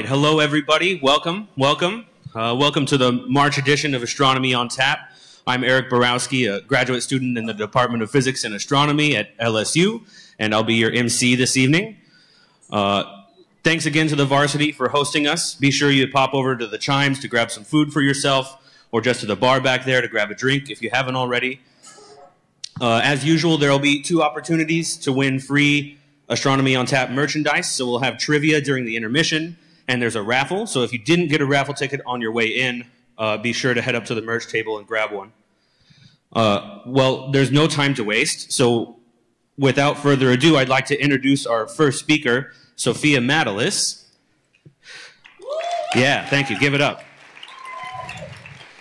Right. Hello, everybody. Welcome. Welcome. Uh, welcome to the March edition of Astronomy on Tap. I'm Eric Borowski, a graduate student in the Department of Physics and Astronomy at LSU, and I'll be your MC this evening. Uh, thanks again to the varsity for hosting us. Be sure you pop over to the Chimes to grab some food for yourself, or just to the bar back there to grab a drink if you haven't already. Uh, as usual, there will be two opportunities to win free Astronomy on Tap merchandise. So we'll have trivia during the intermission, and there's a raffle. So if you didn't get a raffle ticket on your way in, uh, be sure to head up to the merch table and grab one. Uh, well, there's no time to waste. So without further ado, I'd like to introduce our first speaker, Sophia Matylis. Yeah, thank you. Give it up.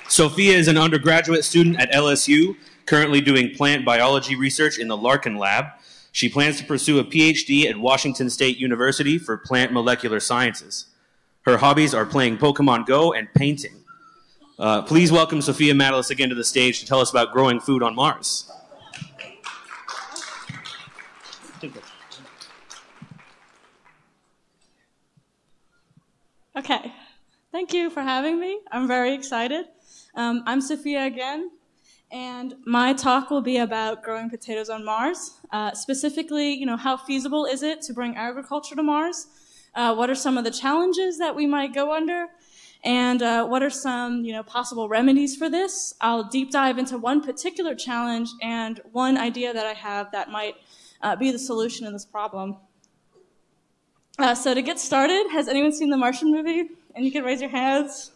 Sophia is an undergraduate student at LSU, currently doing plant biology research in the Larkin Lab. She plans to pursue a PhD at Washington State University for plant molecular sciences. Her hobbies are playing Pokemon Go and painting. Uh, please welcome Sophia Matylis again to the stage to tell us about growing food on Mars. Okay, thank you for having me. I'm very excited. Um, I'm Sophia again, and my talk will be about growing potatoes on Mars. Uh, specifically, you know, how feasible is it to bring agriculture to Mars? Uh, what are some of the challenges that we might go under? And uh, what are some, you know, possible remedies for this? I'll deep dive into one particular challenge and one idea that I have that might uh, be the solution to this problem. Uh, so to get started, has anyone seen the Martian movie? And you can raise your hands.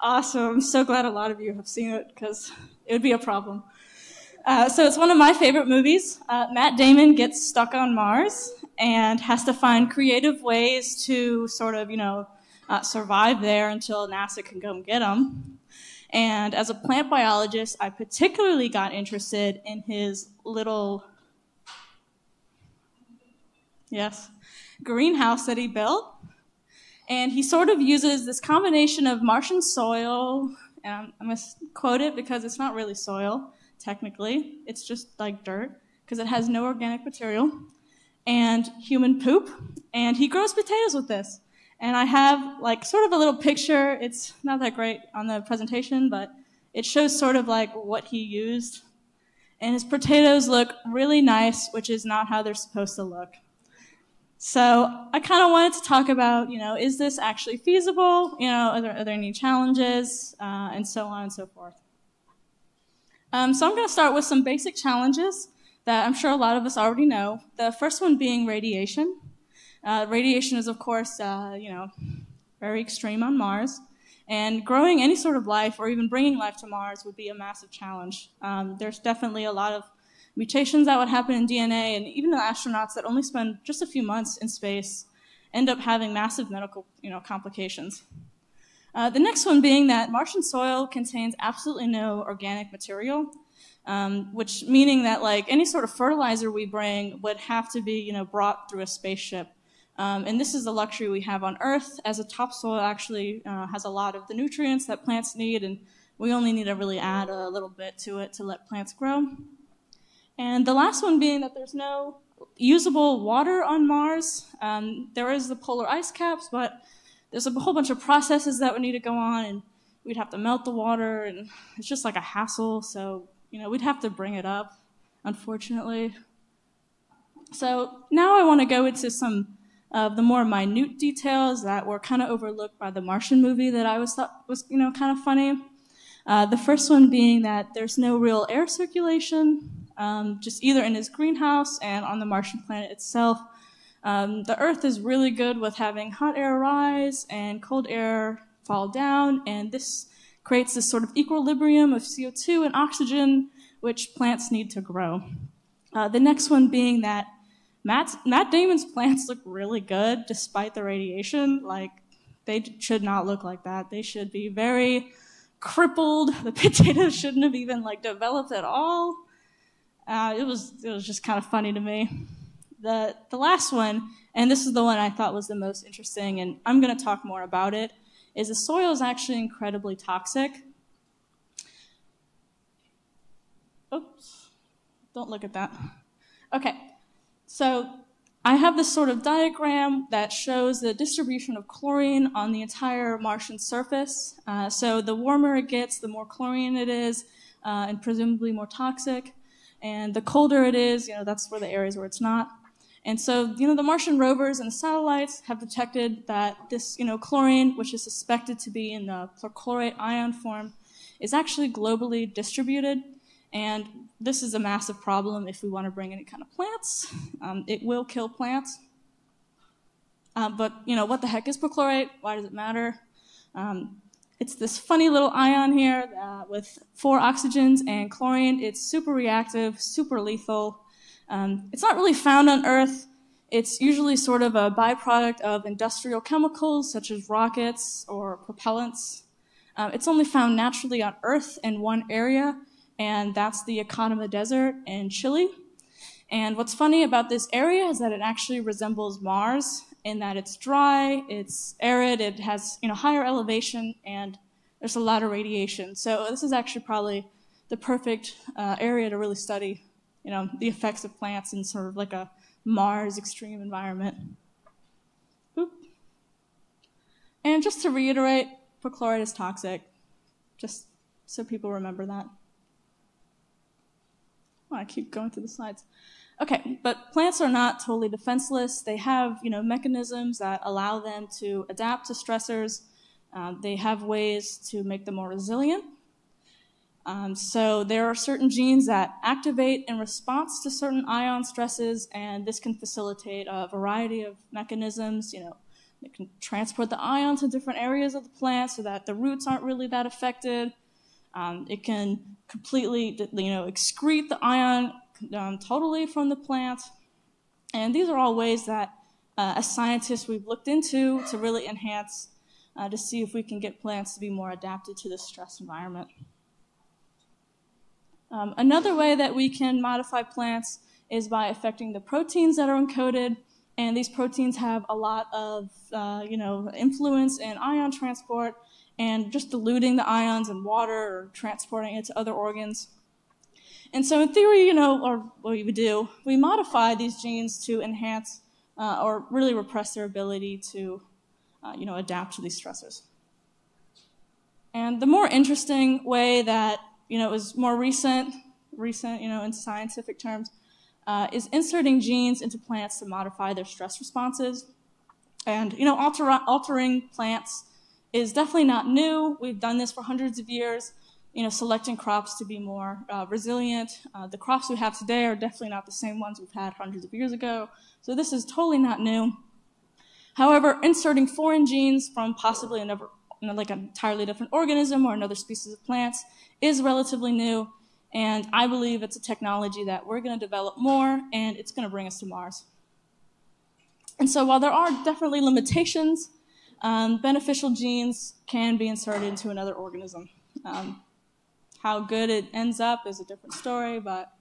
Awesome. I'm so glad a lot of you have seen it because it would be a problem. Uh, so it's one of my favorite movies. Uh, Matt Damon gets stuck on Mars and has to find creative ways to sort of, you know, uh, survive there until NASA can come get him. And as a plant biologist, I particularly got interested in his little, yes, greenhouse that he built. And he sort of uses this combination of Martian soil, and I'm, I'm going to quote it because it's not really soil, technically. It's just like dirt, because it has no organic material, and human poop. And he grows potatoes with this. And I have like sort of a little picture. It's not that great on the presentation, but it shows sort of like what he used. And his potatoes look really nice, which is not how they're supposed to look. So I kind of wanted to talk about, you know, is this actually feasible? You know, are there, are there any challenges? Uh, and so on and so forth. Um, so I'm going to start with some basic challenges that I'm sure a lot of us already know. The first one being radiation. Uh, radiation is, of course, uh, you know, very extreme on Mars. And growing any sort of life or even bringing life to Mars would be a massive challenge. Um, there's definitely a lot of mutations that would happen in DNA, and even the astronauts that only spend just a few months in space end up having massive medical you know, complications. Uh, the next one being that Martian soil contains absolutely no organic material, um, which meaning that like any sort of fertilizer we bring would have to be you know brought through a spaceship. Um, and this is the luxury we have on Earth, as a topsoil actually uh, has a lot of the nutrients that plants need, and we only need to really add a little bit to it to let plants grow. And the last one being that there's no usable water on Mars. Um, there is the polar ice caps, but there's a whole bunch of processes that would need to go on, and we'd have to melt the water, and it's just like a hassle. So, you know, we'd have to bring it up, unfortunately. So now I want to go into some of the more minute details that were kind of overlooked by the Martian movie that I was thought was, you know, kind of funny. Uh, the first one being that there's no real air circulation, um, just either in his greenhouse and on the Martian planet itself. Um, the Earth is really good with having hot air rise and cold air fall down, and this creates this sort of equilibrium of CO2 and oxygen, which plants need to grow. Uh, the next one being that Matt, Matt Damon's plants look really good despite the radiation. Like, they should not look like that. They should be very crippled. The potatoes shouldn't have even like developed at all. Uh, it was it was just kind of funny to me. The the last one, and this is the one I thought was the most interesting, and I'm going to talk more about it. Is the soil is actually incredibly toxic. Oops, don't look at that. Okay, so I have this sort of diagram that shows the distribution of chlorine on the entire Martian surface. Uh, so the warmer it gets, the more chlorine it is, uh, and presumably more toxic. And the colder it is, you know, that's where the areas where it's not. And so, you know, the Martian rovers and the satellites have detected that this, you know, chlorine, which is suspected to be in the perchlorate ion form, is actually globally distributed. And this is a massive problem if we want to bring any kind of plants. Um, it will kill plants. Uh, but, you know, what the heck is perchlorate? Why does it matter? Um, it's this funny little ion here uh, with four oxygens and chlorine. It's super reactive, super lethal. Um, it's not really found on Earth. It's usually sort of a byproduct of industrial chemicals such as rockets or propellants. Um, it's only found naturally on Earth in one area, and that's the Atacama Desert in Chile. And what's funny about this area is that it actually resembles Mars in that it's dry, it's arid, it has you know higher elevation, and there's a lot of radiation. So this is actually probably the perfect uh, area to really study you know the effects of plants in sort of like a Mars extreme environment. Oop. And just to reiterate, perchlorate is toxic, just so people remember that. I keep going through the slides. Okay, but plants are not totally defenseless. They have, you know, mechanisms that allow them to adapt to stressors. Um, they have ways to make them more resilient. Um, so there are certain genes that activate in response to certain ion stresses, and this can facilitate a variety of mechanisms. You know, it can transport the ion to different areas of the plant so that the roots aren't really that affected. Um, it can completely, you know, excrete the ion um, totally from the plant. And these are all ways that, uh, as scientists, we've looked into to really enhance, uh, to see if we can get plants to be more adapted to the stress environment. Um, another way that we can modify plants is by affecting the proteins that are encoded. And these proteins have a lot of, uh, you know, influence in ion transport and just diluting the ions in water or transporting it to other organs. And so, in theory, you know, or what we would do, we modify these genes to enhance uh, or really repress their ability to, uh, you know, adapt to these stressors. And the more interesting way that, you know, is more recent, recent, you know, in scientific terms, uh, is inserting genes into plants to modify their stress responses. And, you know, alter altering plants is definitely not new. We've done this for hundreds of years you know, selecting crops to be more uh, resilient. Uh, the crops we have today are definitely not the same ones we've had hundreds of years ago. So this is totally not new. However, inserting foreign genes from possibly another, like an entirely different organism or another species of plants is relatively new. And I believe it's a technology that we're going to develop more and it's going to bring us to Mars. And so while there are definitely limitations, um, beneficial genes can be inserted into another organism. Um, how good it ends up is a different story, but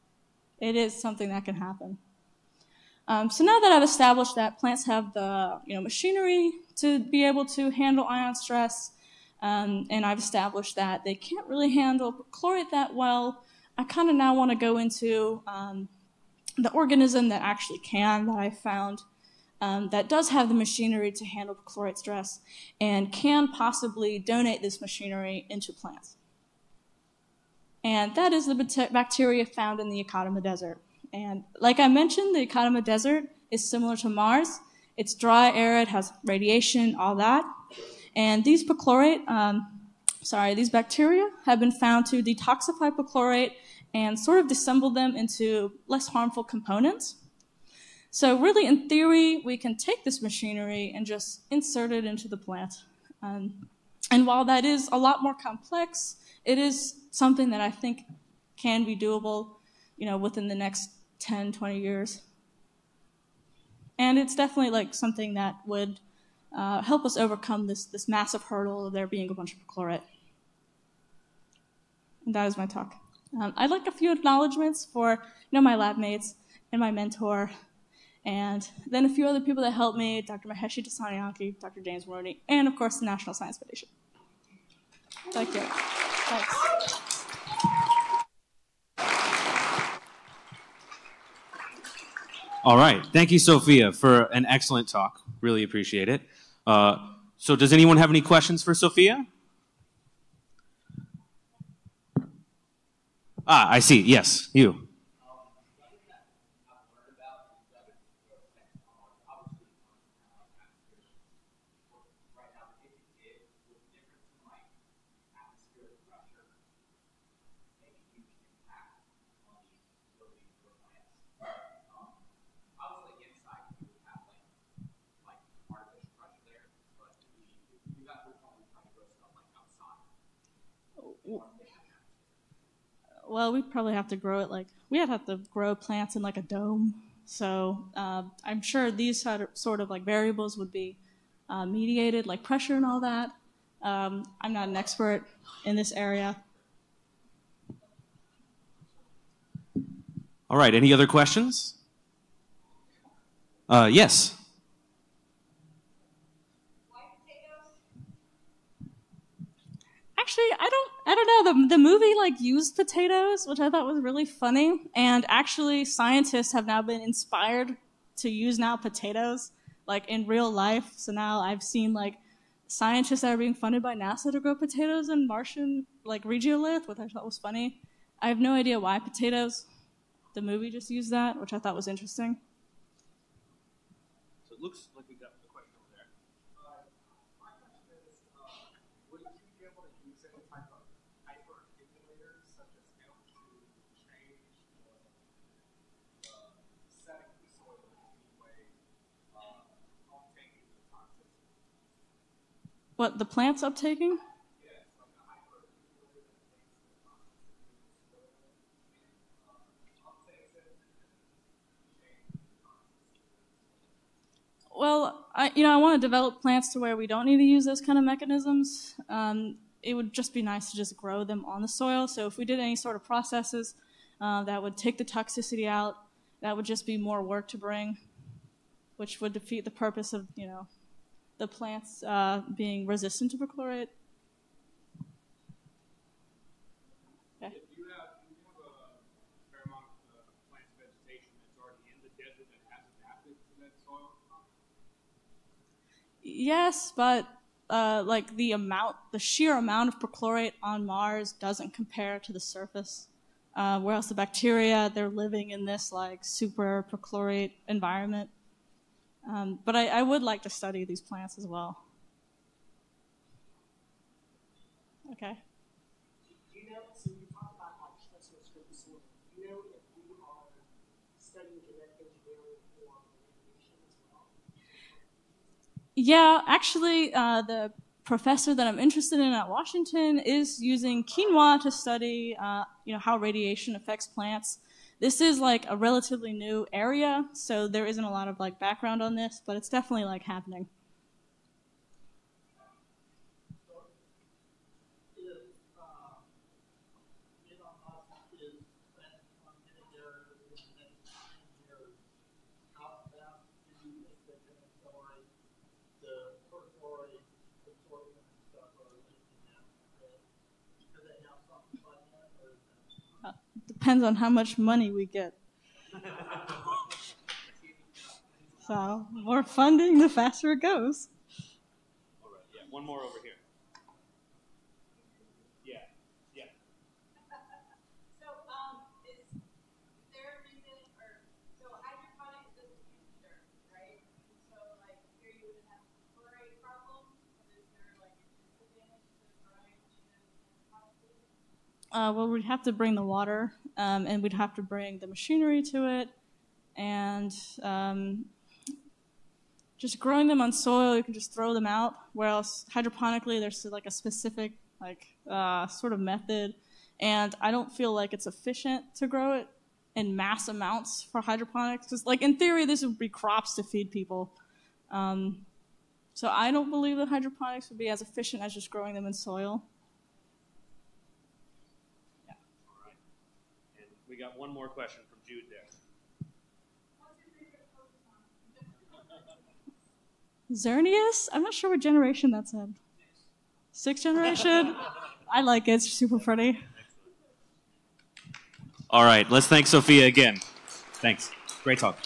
it is something that can happen. Um, so now that I've established that plants have the you know, machinery to be able to handle ion stress, um, and I've established that they can't really handle chlorate that well, I kind of now want to go into um, the organism that actually can, that I found, um, that does have the machinery to handle chlorate stress and can possibly donate this machinery into plants and that is the bacteria found in the Atacama Desert. And like I mentioned, the Atacama Desert is similar to Mars. It's dry, arid, has radiation, all that. And these perchlorate, um, sorry, these bacteria have been found to detoxify perchlorate and sort of disassemble them into less harmful components. So really, in theory, we can take this machinery and just insert it into the plant. Um, and while that is a lot more complex, it is something that I think can be doable, you know, within the next 10, 20 years. And it's definitely like something that would uh, help us overcome this, this massive hurdle of there being a bunch of chlorate. And that is my talk. Um, I'd like a few acknowledgments for you know my lab mates and my mentor, and then a few other people that helped me, Dr. Maheshi Dassanayake, Dr. James Moroney, and of course the National Science Foundation. Thank you. Thanks. All right. Thank you, Sophia, for an excellent talk. Really appreciate it. Uh, so, does anyone have any questions for Sophia? Ah, I see. Yes, you. Well, we'd probably have to grow it like we'd have to grow plants in like a dome. So uh, I'm sure these sort of like variables would be uh, mediated, like pressure and all that. Um, I'm not an expert in this area. All right. Any other questions? Uh, yes. actually i don't i don't know the, the movie like used potatoes which i thought was really funny and actually scientists have now been inspired to use now potatoes like in real life. So now i've seen like scientists that are being funded by nasa to grow potatoes in martian like regolith which i thought was funny. I have no idea why potatoes the movie just used that which i thought was interesting. So it looks like What, the plant's uptaking? Well, I, you know, I want to develop plants to where we don't need to use those kind of mechanisms. Um, it would just be nice to just grow them on the soil. So if we did any sort of processes uh, that would take the toxicity out, that would just be more work to bring, which would defeat the purpose of, you know, the plants uh, being resistant to perchlorate. Okay. You have, you have a fair amount of uh, plants vegetation that's already in the desert that has adapted to that soil? Yes, but uh, like the amount, the sheer amount of perchlorate on Mars doesn't compare to the surface. Uh, whereas the bacteria, they're living in this like super perchlorate environment. Um, but I, I would like to study these plants as well. Okay. Do you know, so you talked about like stressors for the soil. Do you know if we are studying genetic engineering for radiation as well? Yeah, actually, uh, the professor that I'm interested in at Washington is using quinoa to study, uh, you know, how radiation affects plants. This is like a relatively new area, so there isn't a lot of like background on this, but it's definitely like happening. Depends on how much money we get. so, more funding, the faster it goes. All right, yeah, one more over here. Uh, well, we'd have to bring the water, um, and we'd have to bring the machinery to it, and um, just growing them on soil, you can just throw them out. Whereas hydroponically, there's like a specific like uh, sort of method, and I don't feel like it's efficient to grow it in mass amounts for hydroponics. Because like in theory, this would be crops to feed people. Um, so I don't believe that hydroponics would be as efficient as just growing them in soil. We got one more question from Jude there. Xerneas? I'm not sure what generation that's in. Sixth generation? I like it. It's super pretty. All right, let's thank Sophia again. Thanks. Great talk.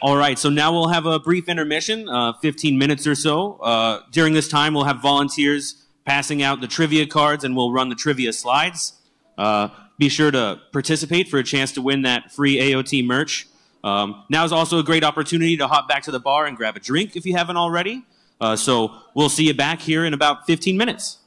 All right, so now we'll have a brief intermission, uh, 15 minutes or so. Uh, during this time, we'll have volunteers passing out the trivia cards and we'll run the trivia slides. Uh, be sure to participate for a chance to win that free AOT merch. Um, now is also a great opportunity to hop back to the bar and grab a drink if you haven't already. Uh, so we'll see you back here in about 15 minutes.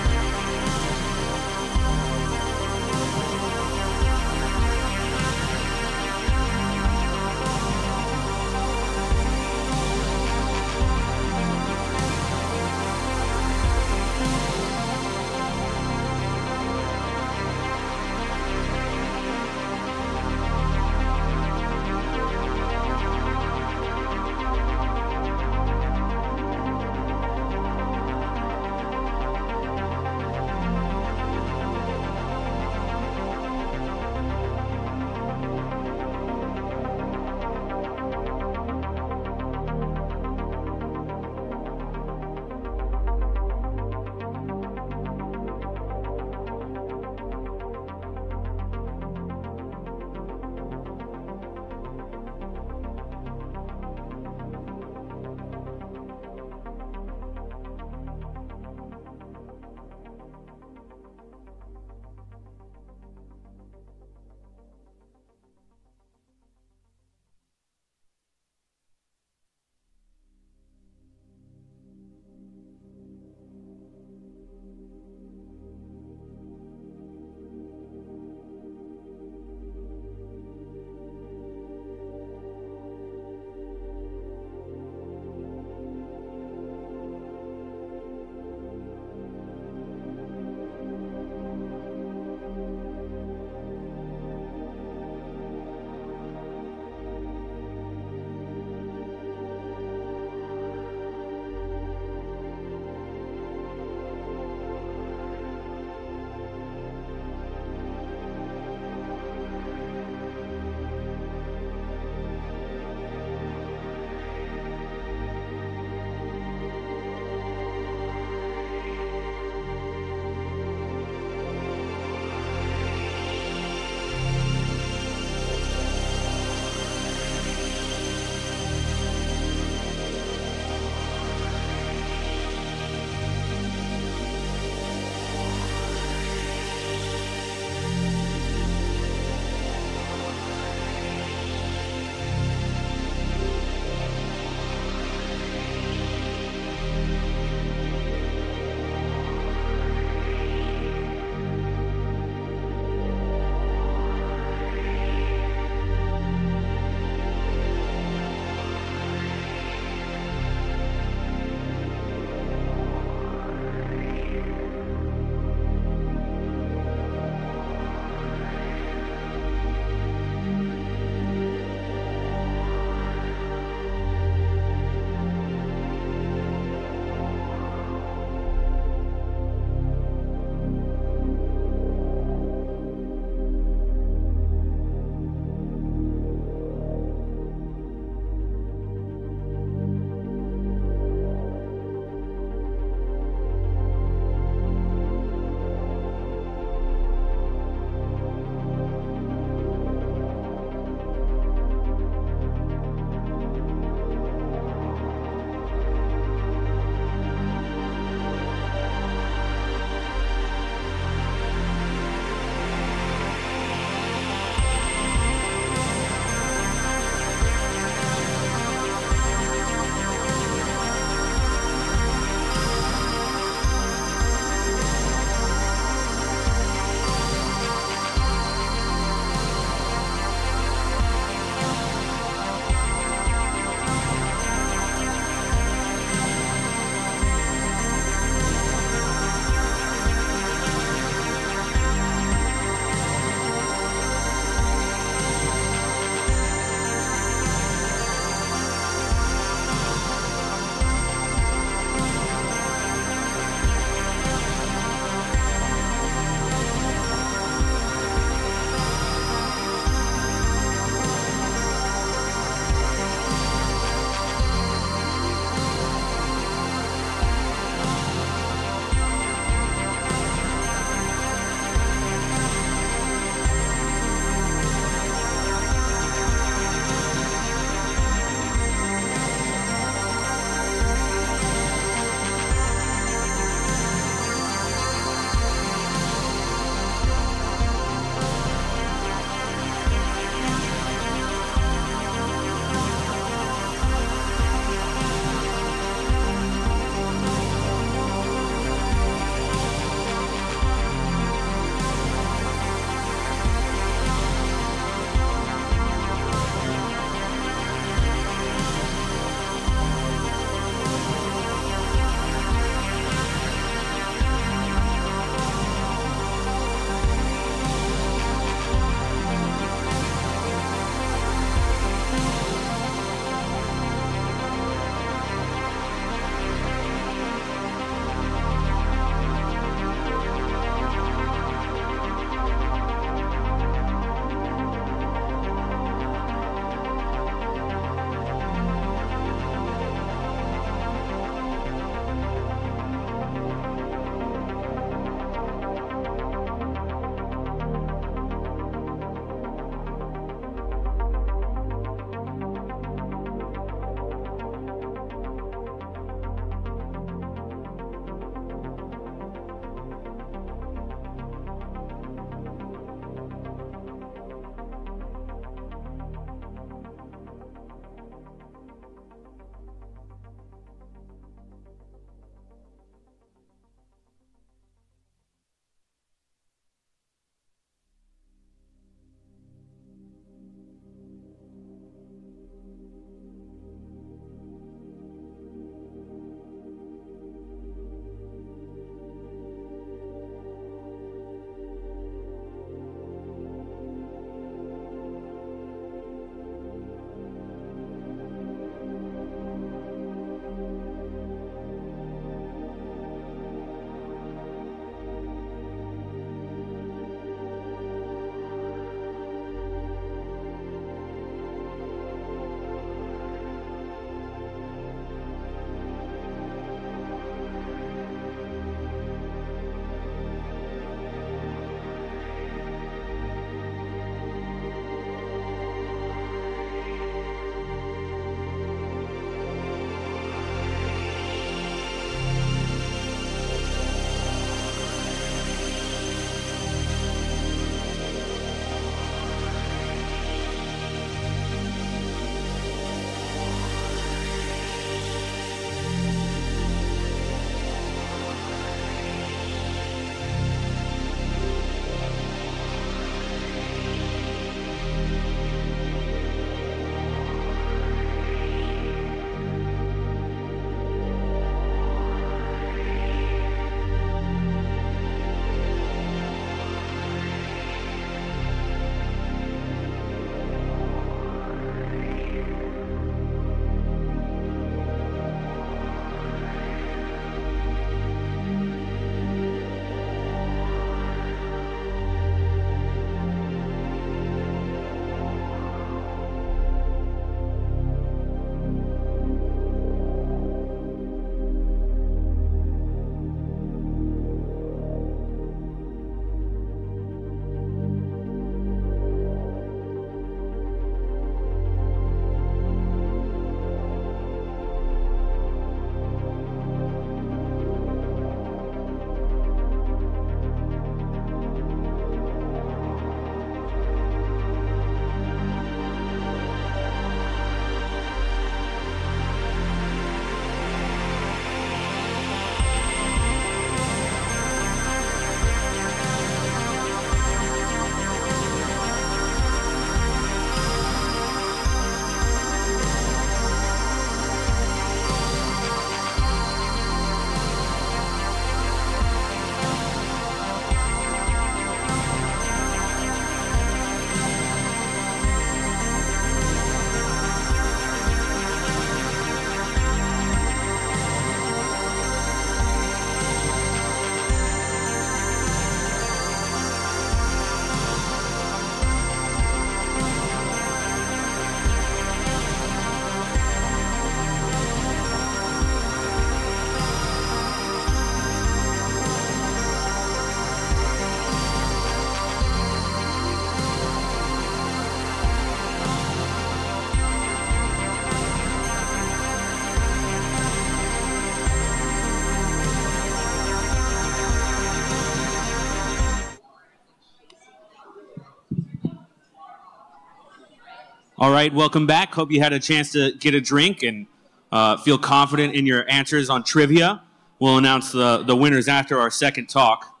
All right, welcome back. Hope you had a chance to get a drink and uh, feel confident in your answers on trivia. We'll announce the, the winners after our second talk.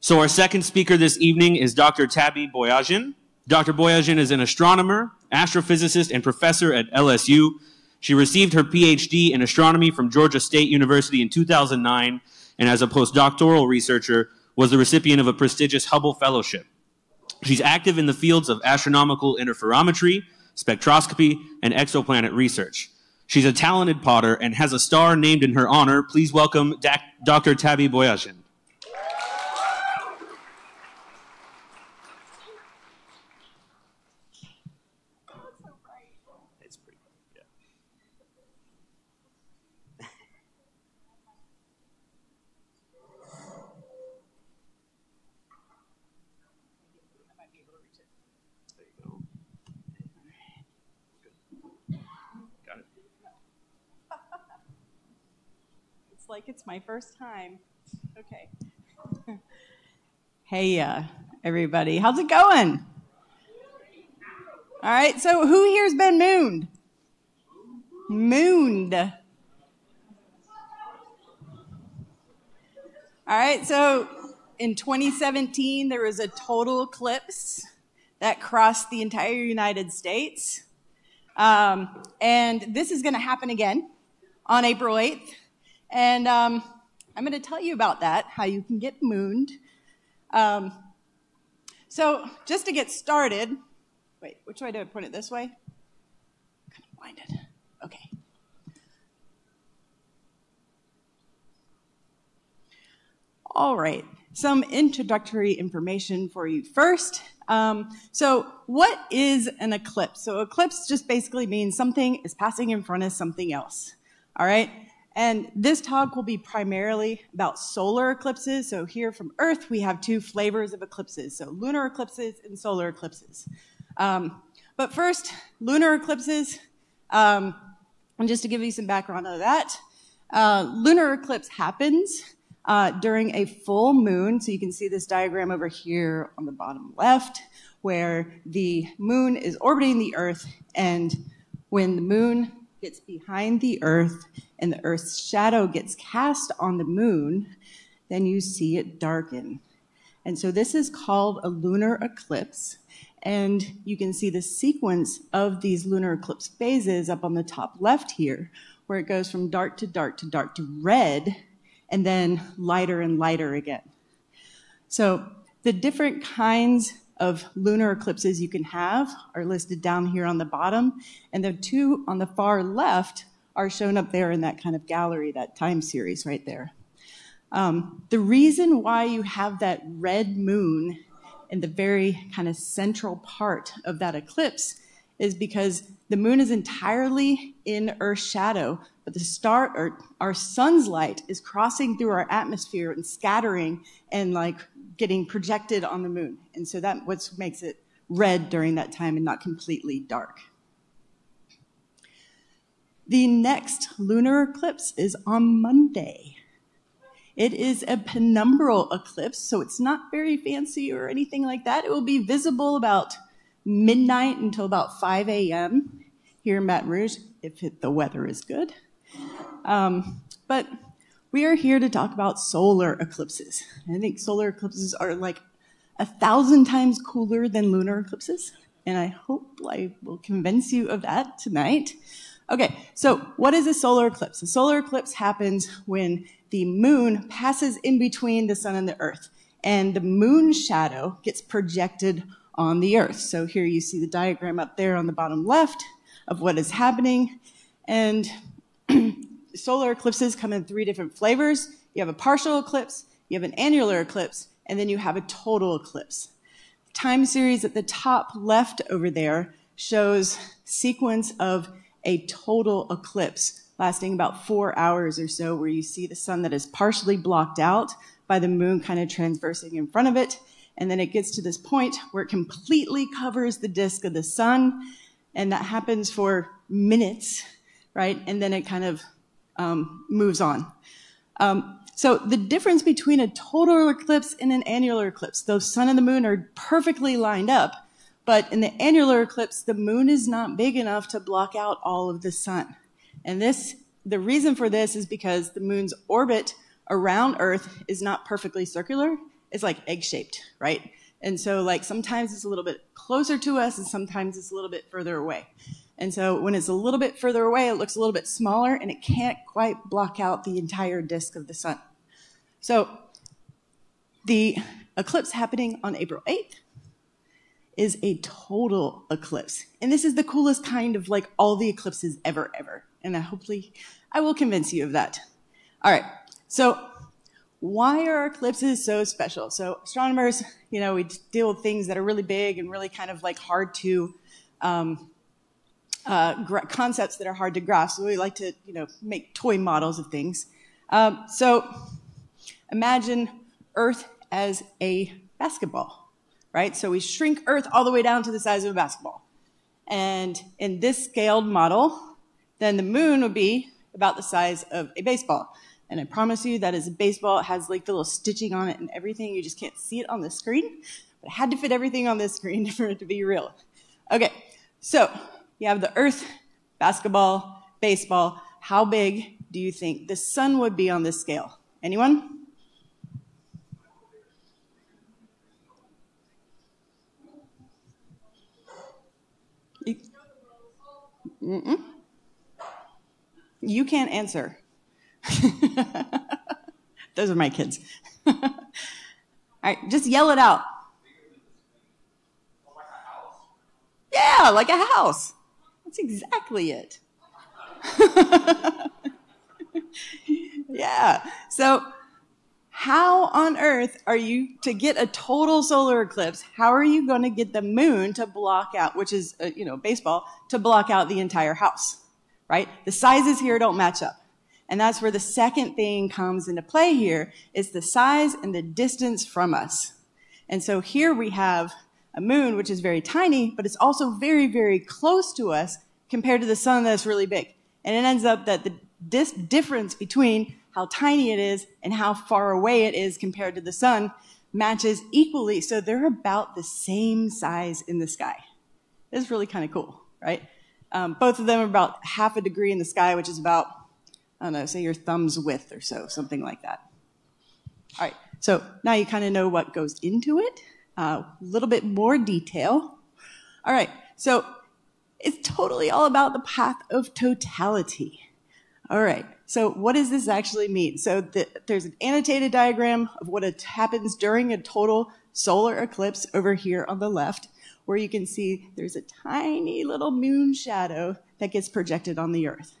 So, our second speaker this evening is Dr. Tabby Boyajian. Dr. Boyajian is an astronomer, astrophysicist, and professor at LSU. She received her PhD in astronomy from Georgia State University in 2009, and as a postdoctoral researcher, was the recipient of a prestigious Hubble Fellowship. She's active in the fields of astronomical interferometry, spectroscopy, and exoplanet research. She's a talented potter and has a star named in her honor. Please welcome Dr. Tabby Boyajian. Like it's my first time. Okay. hey, uh, everybody. How's it going? All right. So, who here's been mooned? Mooned. All right. So, in 2017, there was a total eclipse that crossed the entire United States. Um, and this is going to happen again on April 8th. And um, I'm going to tell you about that, how you can get mooned. Um, so, just to get started, wait, which way do I put it? This way? kind of blinded. Okay. All right, some introductory information for you first. Um, so, what is an eclipse? So, eclipse just basically means something is passing in front of something else. All right, and this talk will be primarily about solar eclipses. So here from Earth, we have two flavors of eclipses. So lunar eclipses and solar eclipses. Um, but first, lunar eclipses, um, and just to give you some background on that, uh, lunar eclipse happens uh, during a full moon. So you can see this diagram over here on the bottom left, where the moon is orbiting the Earth, and when the moon gets behind the Earth and the Earth's shadow gets cast on the moon, then you see it darken. And so this is called a lunar eclipse. And you can see the sequence of these lunar eclipse phases up on the top left here, where it goes from dark to dark to dark to red, and then lighter and lighter again. So the different kinds of lunar eclipses you can have are listed down here on the bottom, and the two on the far left are shown up there in that kind of gallery, that time series right there. Um, the reason why you have that red moon in the very kind of central part of that eclipse is because the moon is entirely in Earth's shadow, but the star or our sun's light is crossing through our atmosphere and scattering and like getting projected on the moon. And so that what makes it red during that time and not completely dark. The next lunar eclipse is on Monday. It is a penumbral eclipse, so it's not very fancy or anything like that. It will be visible about midnight until about 5 a.m. here in Baton Rouge, if it, the weather is good. Um, but we are here to talk about solar eclipses. I think solar eclipses are like a thousand times cooler than lunar eclipses, and I hope I will convince you of that tonight. Okay, so what is a solar eclipse? A solar eclipse happens when the moon passes in between the sun and the earth, and the moon shadow gets projected on the earth. So here you see the diagram up there on the bottom left of what is happening. And solar eclipses come in three different flavors. You have a partial eclipse, you have an annular eclipse, and then you have a total eclipse. Time series at the top left over there shows sequence of a total eclipse lasting about four hours or so where you see the sun that is partially blocked out by the moon kind of transversing in front of it. And then it gets to this point where it completely covers the disk of the sun. And that happens for minutes, right? And then it kind of um, moves on. Um, so the difference between a total eclipse and an annular eclipse, those sun and the moon are perfectly lined up, But in the annular eclipse, the moon is not big enough to block out all of the sun. And this, the reason for this is because the moon's orbit around Earth is not perfectly circular. It's like egg-shaped, right? And so like sometimes it's a little bit closer to us and sometimes it's a little bit further away. And so when it's a little bit further away, it looks a little bit smaller and it can't quite block out the entire disk of the sun. So the eclipse happening on April 8th is a total eclipse. And this is the coolest kind of like all the eclipses ever, ever. And I hopefully I will convince you of that. All right. So why are eclipses so special? So astronomers, you know, we deal with things that are really big and really kind of like hard to, um, uh, concepts that are hard to grasp. So we like to, you know, make toy models of things. Um, so imagine Earth as a basketball, right? So we shrink Earth all the way down to the size of a basketball. And in this scaled model, then the moon would be about the size of a baseball. And I promise you that is a baseball. It has like the little stitching on it and everything. You just can't see it on the screen. But I had to fit everything on this screen for it to be real. Okay, so you have the Earth, basketball, baseball. How big do you think the sun would be on this scale? Anyone? Mm-mm. You can't answer. Those are my kids. All right, just yell it out. Yeah, like a house. That's exactly it. yeah. So, how on earth are you to get a total solar eclipse? How are you going to get the moon to block out, which is, uh, you know, baseball, to block out the entire house, right? The sizes here don't match up. And that's where the second thing comes into play here is the size and the distance from us. And so here we have a moon, which is very tiny, but it's also very, very close to us compared to the sun that's really big. And it ends up that the difference between how tiny it is and how far away it is compared to the sun matches equally. So they're about the same size in the sky. It's really kind of cool, right? Um, both of them are about half a degree in the sky, which is about I don't know, say your thumb's width or so, something like that. All right, so now you kind of know what goes into it, a uh, little bit more detail. All right, so it's totally all about the path of totality. All right, so what does this actually mean? So the, there's an annotated diagram of what happens during a total solar eclipse over here on the left, where you can see there's a tiny little moon shadow that gets projected on the Earth.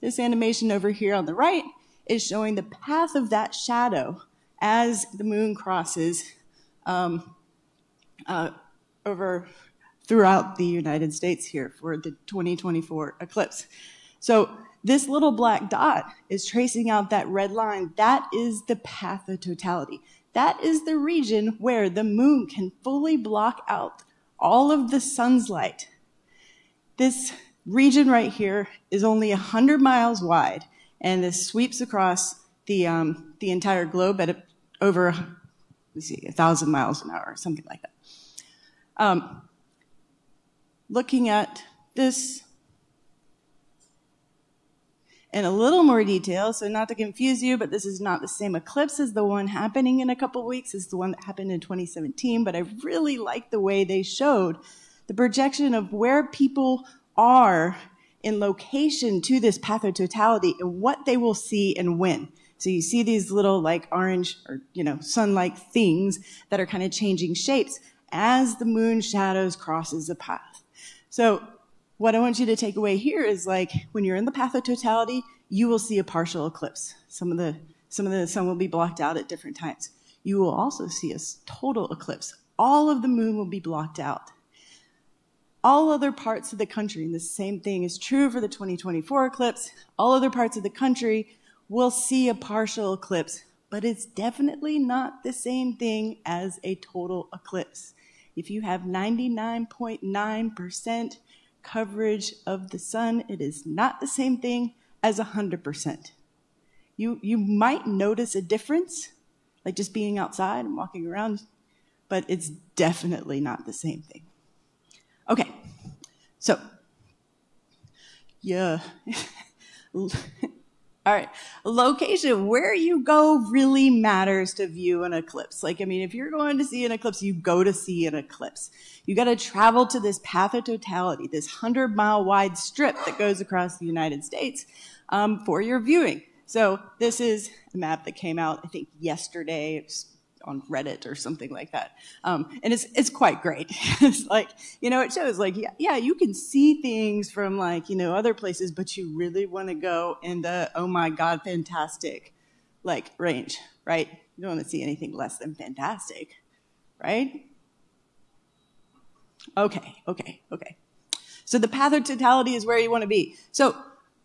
This animation over here on the right is showing the path of that shadow as the moon crosses um, uh, over throughout the United States here for the 2024 eclipse. So this little black dot is tracing out that red line. That is the path of totality. That is the region where the moon can fully block out all of the sun's light. This region right here is only 100 miles wide, and this sweeps across the, um, the entire globe at a, over, let's see, 1,000 miles an hour, something like that. Um, looking at this in a little more detail, so not to confuse you, but this is not the same eclipse as the one happening in a couple weeks. It's the one that happened in 2017, but I really like the way they showed the projection of where people are in location to this path of totality and what they will see and when. So you see these little like orange or, you know, sun-like things that are kind of changing shapes as the moon shadows crosses the path. So what I want you to take away here is like when you're in the path of totality, you will see a partial eclipse. Some of the some of the sun will be blocked out at different times. You will also see a total eclipse. All of the moon will be blocked out all other parts of the country, and the same thing is true for the 2024 eclipse, all other parts of the country will see a partial eclipse, but it's definitely not the same thing as a total eclipse. If you have 99.9% coverage of the sun, it is not the same thing as 100%. You, you might notice a difference, like just being outside and walking around, but it's definitely not the same thing. Okay, so, yeah. All right, location, where you go really matters to view an eclipse. Like, I mean, if you're going to see an eclipse, you go to see an eclipse. You got to travel to this path of totality, this 100 mile wide strip that goes across the United States um, for your viewing. So, this is a map that came out, I think, yesterday. It's on Reddit or something like that. Um, and it's, it's quite great. it's like, you know, it shows like, yeah, yeah, you can see things from like, you know, other places, but you really want to go in the, oh my God, fantastic, like range, right? You don't want to see anything less than fantastic, right? Okay, okay, okay. So the path of totality is where you want to be. So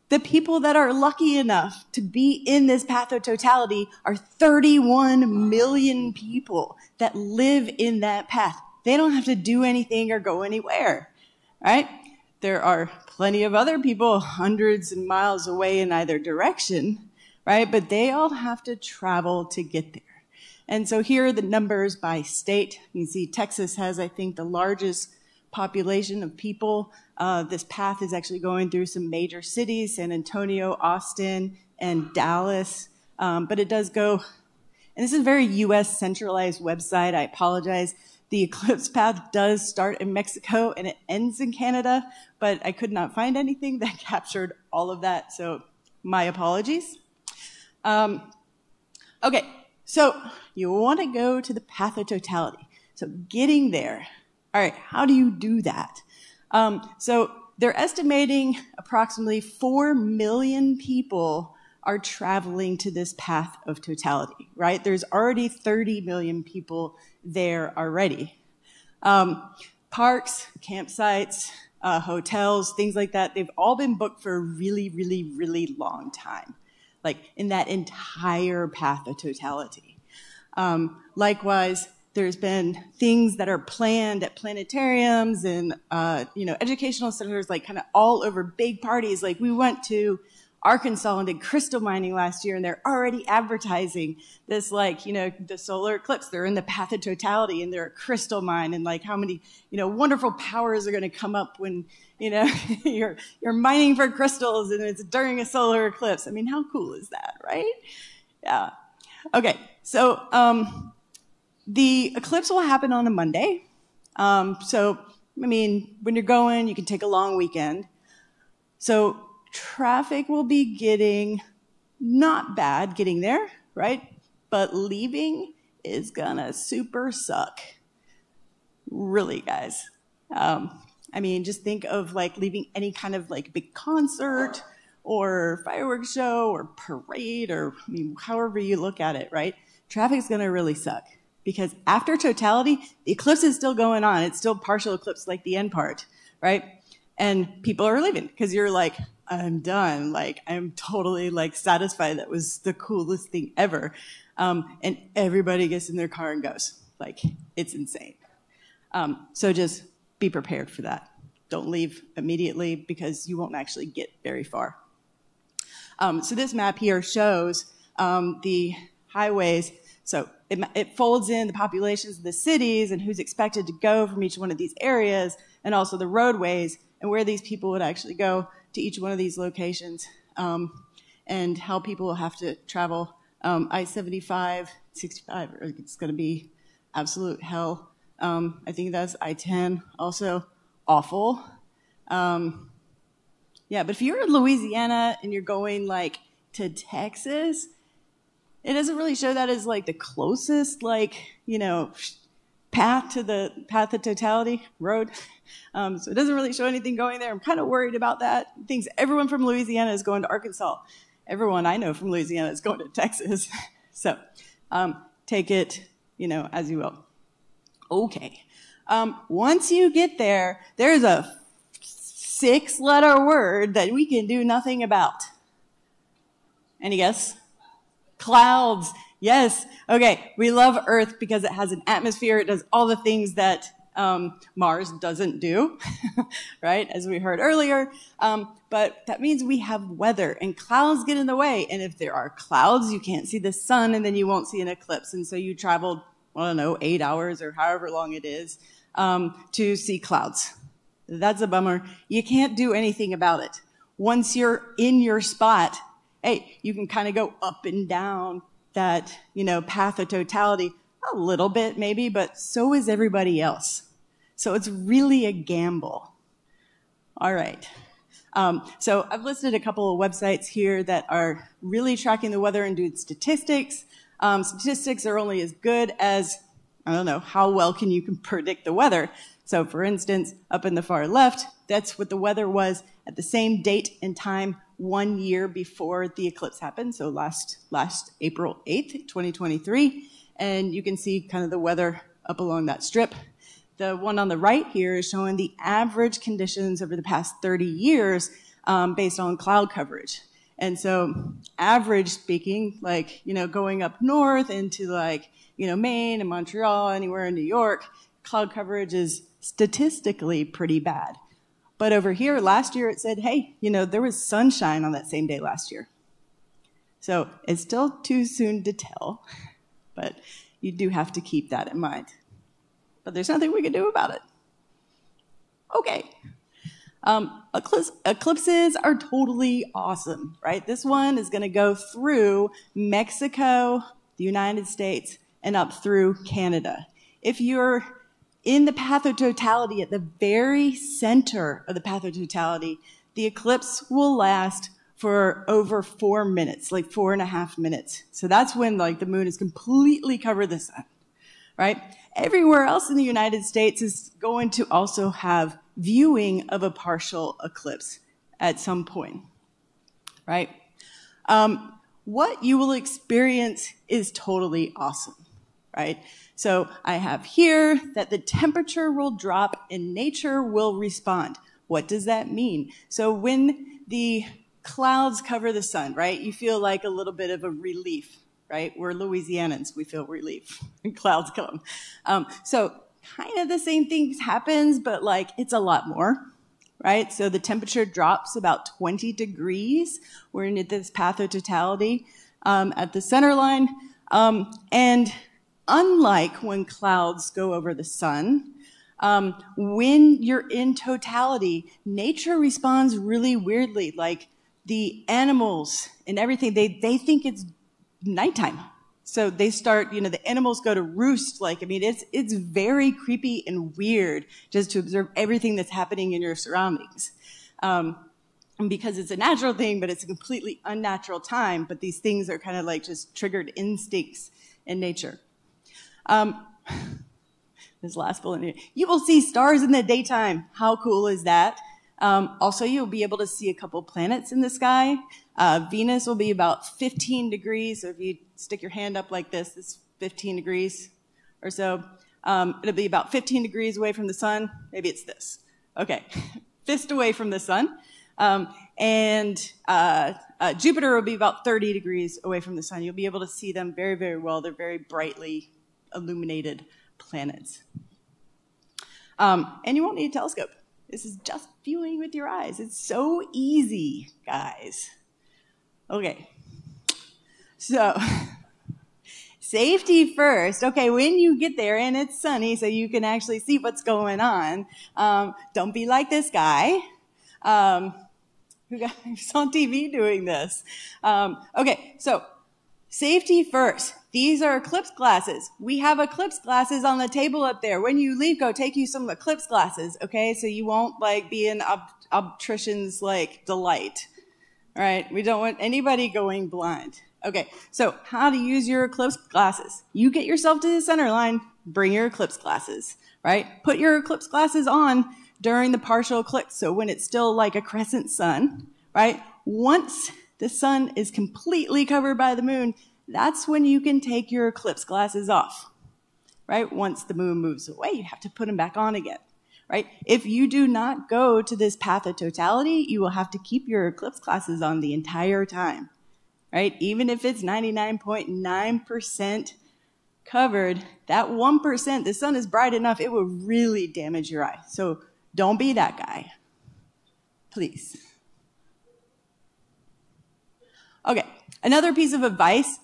the people that are lucky enough to be in this path of totality are 31 million people that live in that path. They don't have to do anything or go anywhere, right? There are plenty of other people hundreds of miles away in either direction, right? But they all have to travel to get there. And so here are the numbers by state. You can see Texas has, I think, the largest population of people. Uh, this path is actually going through some major cities, San Antonio, Austin, and Dallas. Um, but it does go, and this is a very US centralized website. I apologize. The eclipse path does start in Mexico and it ends in Canada, but I could not find anything that captured all of that, so my apologies. Um, okay, so you want to go to the path of totality. So getting there, all right, how do you do that? Um, so they're estimating approximately 4 million people are traveling to this path of totality, right? There's already 30 million people there already. Um, parks, campsites, uh, hotels, things like that, they've all been booked for a really, really, really long time, like in that entire path of totality. Um, likewise, there's been things that are planned at planetariums and uh, you know educational centers, like kind of all over big parties. Like we went to Arkansas and did crystal mining last year, and they're already advertising this, like, you know, the solar eclipse. They're in the path of totality, and they're a crystal mine, and like how many, you know, wonderful powers are going to come up when, you know, you're you're mining for crystals, and it's during a solar eclipse. I mean, how cool is that, right? Yeah. Okay. So, um, the eclipse will happen on a Monday. Um, so, I mean, when you're going, you can take a long weekend. So, traffic will be getting not bad getting there, right? But leaving is gonna super suck. Really, guys. Um, I mean, just think of like leaving any kind of like big concert or fireworks show or parade or I mean, however you look at it, right? Traffic's gonna really suck because after totality, the eclipse is still going on. It's still partial eclipse, like the end part, right? And people are leaving because you're like, I'm done. Like, I'm totally like satisfied. That was the coolest thing ever. Um, and everybody gets in their car and goes. Like, it's insane. Um, so just be prepared for that. Don't leave immediately because you won't actually get very far. Um, so this map here shows um, the highways. So it, it folds in the populations of the cities and who's expected to go from each one of these areas, and also the roadways and where these people would actually go to each one of these locations, um, and how people will have to travel um, I-75, 65. It's going to be absolute hell. Um, I think that's I-10, also awful. Um, yeah, but if you're in Louisiana and you're going like to Texas, it doesn't really show that as like the closest like you know path to the path of totality road. Um, so it doesn't really show anything going there. I'm kind of worried about that. Things everyone from louisiana is going to arkansas. Everyone i know from louisiana is going to texas. So um, take it you know as you will. Okay. Um, once you get there there's a six letter word that we can do nothing about. Any guess Clouds. Yes. Okay. We love Earth because it has an atmosphere. It does all the things that um, Mars doesn't do, right? As we heard earlier. Um, but that means we have weather and clouds get in the way. And if there are clouds, you can't see the sun and then you won't see an eclipse. And so you traveled, I don't know, eight hours or however long it is um, to see clouds. That's a bummer. You can't do anything about it. Once you're in your spot, hey, you can kind of go up and down that, you know, path of totality a little bit maybe, but so is everybody else. So it's really a gamble. All right. Um, so I've listed a couple of websites here that are really tracking the weather and doing statistics. Um, statistics are only as good as, I don't know, how well can you can predict the weather. So for instance, up in the far left, that's what the weather was at the same date and time one year before the eclipse happened. So last, last April 8th, 2023. And you can see kind of the weather up along that strip. The one on the right here is showing the average conditions over the past 30 years um, based on cloud coverage. And so, average speaking, like, you know, going up north into like, you know, Maine and Montreal, anywhere in New York, cloud coverage is statistically pretty bad. But over here, last year it said, hey, you know, there was sunshine on that same day last year. So it's still too soon to tell, but you do have to keep that in mind but there's nothing we can do about it. Okay. Um, eclipses are totally awesome, right? This one is going to go through Mexico, the United States, and up through Canada. If you're in the path of totality at the very center of the path of totality, the eclipse will last for over four minutes, like four and a half minutes. So that's when like the moon is completely covered the sun, right? everywhere else in the United States is going to also have viewing of a partial eclipse at some point, right? Um, what you will experience is totally awesome, right? So I have here that the temperature will drop and nature will respond. What does that mean? So when the clouds cover the sun, right, you feel like a little bit of a relief, right? We're Louisianans. We feel relief when clouds come. Um, so kind of the same thing happens, but like it's a lot more, right? So the temperature drops about 20 degrees. We're in this path of totality um, at the center line. Um, and unlike when clouds go over the sun, um, when you're in totality, nature responds really weirdly. Like the animals and everything, they, they think it's nighttime. So they start, you know, the animals go to roost. Like, I mean, it's, it's very creepy and weird just to observe everything that's happening in your surroundings. Um, because it's a natural thing, but it's a completely unnatural time. But these things are kind of like just triggered instincts in nature. Um, this last bullet here. You will see stars in the daytime. How cool is that? Um, also, you'll be able to see a couple planets in the sky. Uh, Venus will be about 15 degrees. So if you stick your hand up like this, it's 15 degrees or so. Um, it'll be about 15 degrees away from the sun. Maybe it's this. Okay, fist away from the sun. Um, and uh, uh, Jupiter will be about 30 degrees away from the sun. You'll be able to see them very, very well. They're very brightly illuminated planets. Um, and you won't need a telescope. This is just viewing with your eyes. It's so easy, guys. Okay. So, safety first. Okay, when you get there and it's sunny, so you can actually see what's going on, um, don't be like this guy. Um, who got, who's on TV doing this? Um, okay, so safety first. These are eclipse glasses. We have eclipse glasses on the table up there. When you leave, go take you some eclipse glasses, okay? So you won't like be an ob- obstetrician's like delight. All right, we don't want anybody going blind. Okay, so how to use your eclipse glasses. You get yourself to the center line, bring your eclipse glasses, right? Put your eclipse glasses on during the partial eclipse, so when it's still like a crescent sun, right? Once the sun is completely covered by the moon, that's when you can take your eclipse glasses off, right? Once the moon moves away, you have to put them back on again right? If you do not go to this path of totality, you will have to keep your eclipse glasses on the entire time, right? Even if it's 99.9% covered, that 1%, the sun is bright enough, it will really damage your eye. So don't be that guy. Please. Okay, another piece of advice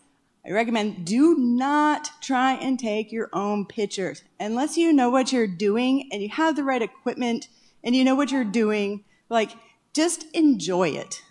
I recommend do not try and take your own pictures. Unless you know what you're doing and you have the right equipment and you know what you're doing, like just enjoy it,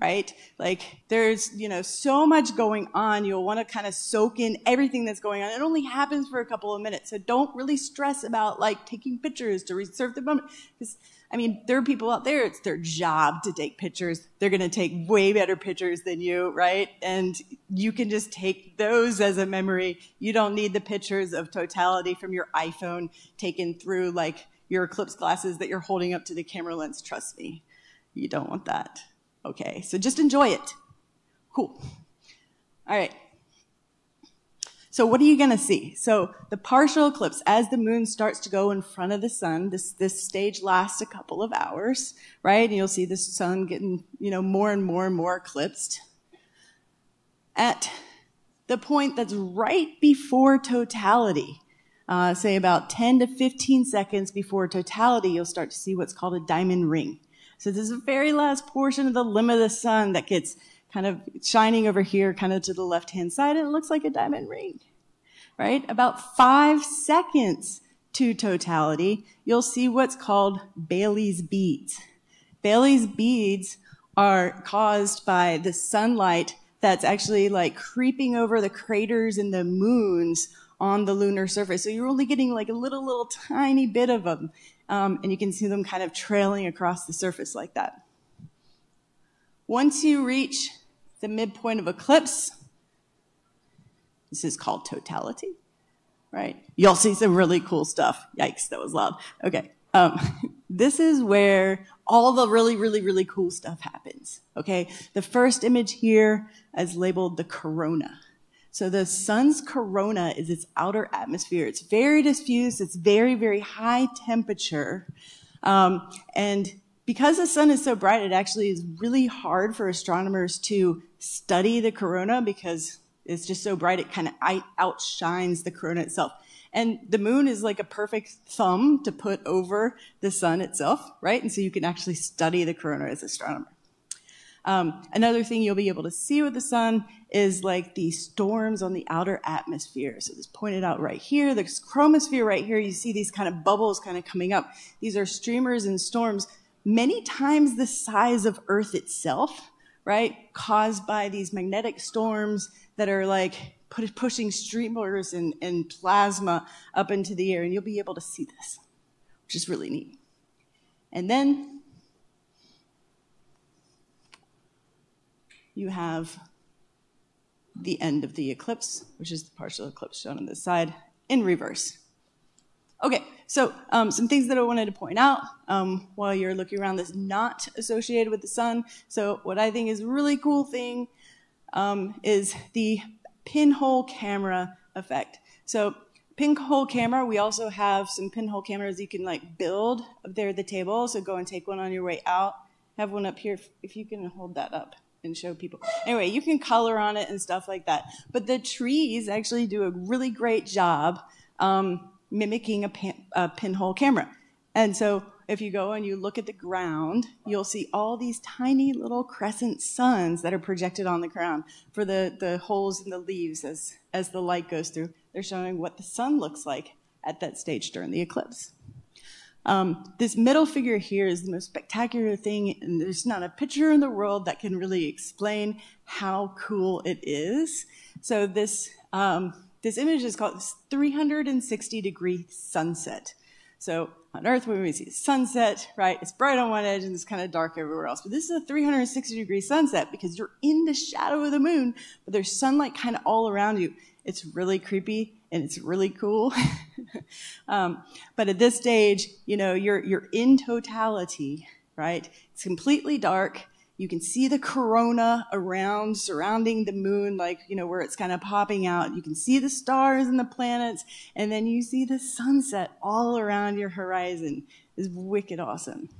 right? Like there's, you know, so much going on. You'll want to kind of soak in everything that's going on. It only happens for a couple of minutes. So don't really stress about like taking pictures to reserve the moment. Because, I mean, there are people out there, it's their job to take pictures. They're going to take way better pictures than you, right? And you can just take those as a memory. You don't need the pictures of totality from your iPhone taken through like your eclipse glasses that you're holding up to the camera lens. Trust me, you don't want that. Okay, so just enjoy it. Cool. All right. So what are you going to see? So the partial eclipse, as the moon starts to go in front of the sun, this, this stage lasts a couple of hours, right? And you'll see the sun getting, you know, more and more and more eclipsed. At the point that's right before totality, uh, say about 10 to 15 seconds before totality, you'll start to see what's called a diamond ring. So this is the very last portion of the limb of the sun that gets kind of shining over here, kind of to the left hand side, and it looks like a diamond ring, right? About five seconds to totality, you'll see what's called Baily's beads. Baily's beads are caused by the sunlight that's actually like creeping over the craters and the moons on the lunar surface. So you're only getting like a little, little tiny bit of them. Um, and you can see them kind of trailing across the surface like that. Once you reach the midpoint of eclipse, this is called totality, right? You'll see some really cool stuff. Yikes, that was loud. Okay. Um, this is where all the really, really, really cool stuff happens. Okay. The first image here is labeled the corona. So the sun's corona is its outer atmosphere. It's very diffuse. It's very, very high temperature. Um, and because the sun is so bright, it actually is really hard for astronomers to study the corona because it's just so bright, it kind of outshines the corona itself. And the moon is like a perfect thumb to put over the sun itself, right? And so you can actually study the corona as an astronomer. Um, another thing you'll be able to see with the sun is like the storms on the outer atmosphere. So this pointed out right here, the chromosphere right here, you see these kind of bubbles kind of coming up. These are streamers and storms many times the size of Earth itself, right? Caused by these magnetic storms that are like pushing streamers and, and plasma up into the air. And you'll be able to see this, which is really neat. And then you have the end of the eclipse, which is the partial eclipse shown on this side, in reverse. Okay, so um, some things that I wanted to point out um, while you're looking around that's not associated with the sun. So what I think is a really cool thing um, is the pinhole camera effect. So pinhole camera, we also have some pinhole cameras you can like build up there at the table. So go and take one on your way out. Have one up here if, if you can hold that up and show people. Anyway, you can color on it and stuff like that. But the trees actually do a really great job um, mimicking a, a pinhole camera. And so if you go and you look at the ground, you'll see all these tiny little crescent suns that are projected on the ground for the, the holes in the leaves as, as the light goes through. They're showing what the sun looks like at that stage during the eclipse. Um, this middle figure here is the most spectacular thing, and there's not a picture in the world that can really explain how cool it is. So this, um, this image is called 360 degree sunset. So on Earth, when we see sunset, right, it's bright on one edge and it's kind of dark everywhere else. But this is a 360 degree sunset because you're in the shadow of the moon, but there's sunlight kind of all around you. It's really creepy and it's really cool. um, but at this stage, you know, you're, you're in totality, right? It's completely dark. You can see the corona around, surrounding the moon, like, you know, where it's kind of popping out. You can see the stars and the planets, and then you see the sunset all around your horizon. is wicked awesome.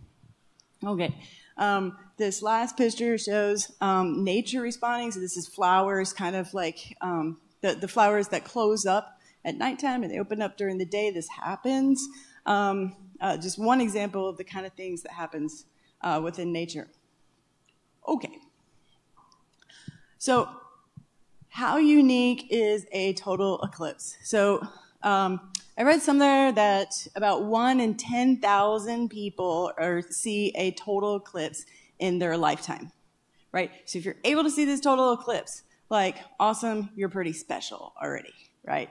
Okay. Um, this last picture shows um, nature responding. So this is flowers, kind of like um, the, the flowers that close up at nighttime and they open up during the day. This happens. Um, uh, just one example of the kind of things that happens uh, within nature. Okay. So how unique is a total eclipse? So um, I read somewhere that about one in 10,000 people are, see a total eclipse in their lifetime, right? So if you're able to see this total eclipse, like, awesome, you're pretty special already, right?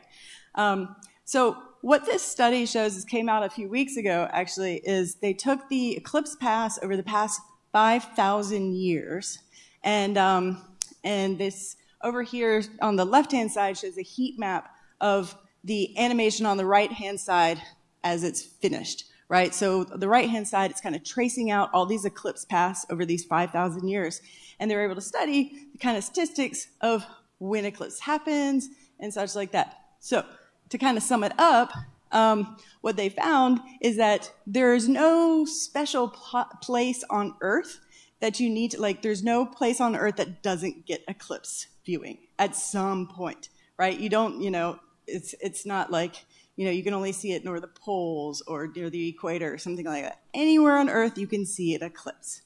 Um, so what this study shows, this came out a few weeks ago, actually, is they took the eclipse pass over the past 5,000 years, and, um, and this over here on the left-hand side shows a heat map of the animation on the right-hand side as it's finished, right? So the right-hand side, it's kind of tracing out all these eclipse paths over these 5,000 years. And they were able to study the kind of statistics of when eclipse happens and such like that. So to kind of sum it up, um, what they found is that there's no special pl- place on Earth that you need to, like, there's no place on Earth that doesn't get eclipse viewing at some point, right? You don't, you know, it's, it's not like, you know, you can only see it near the poles or near the equator or something like that. Anywhere on Earth, you can see an eclipse.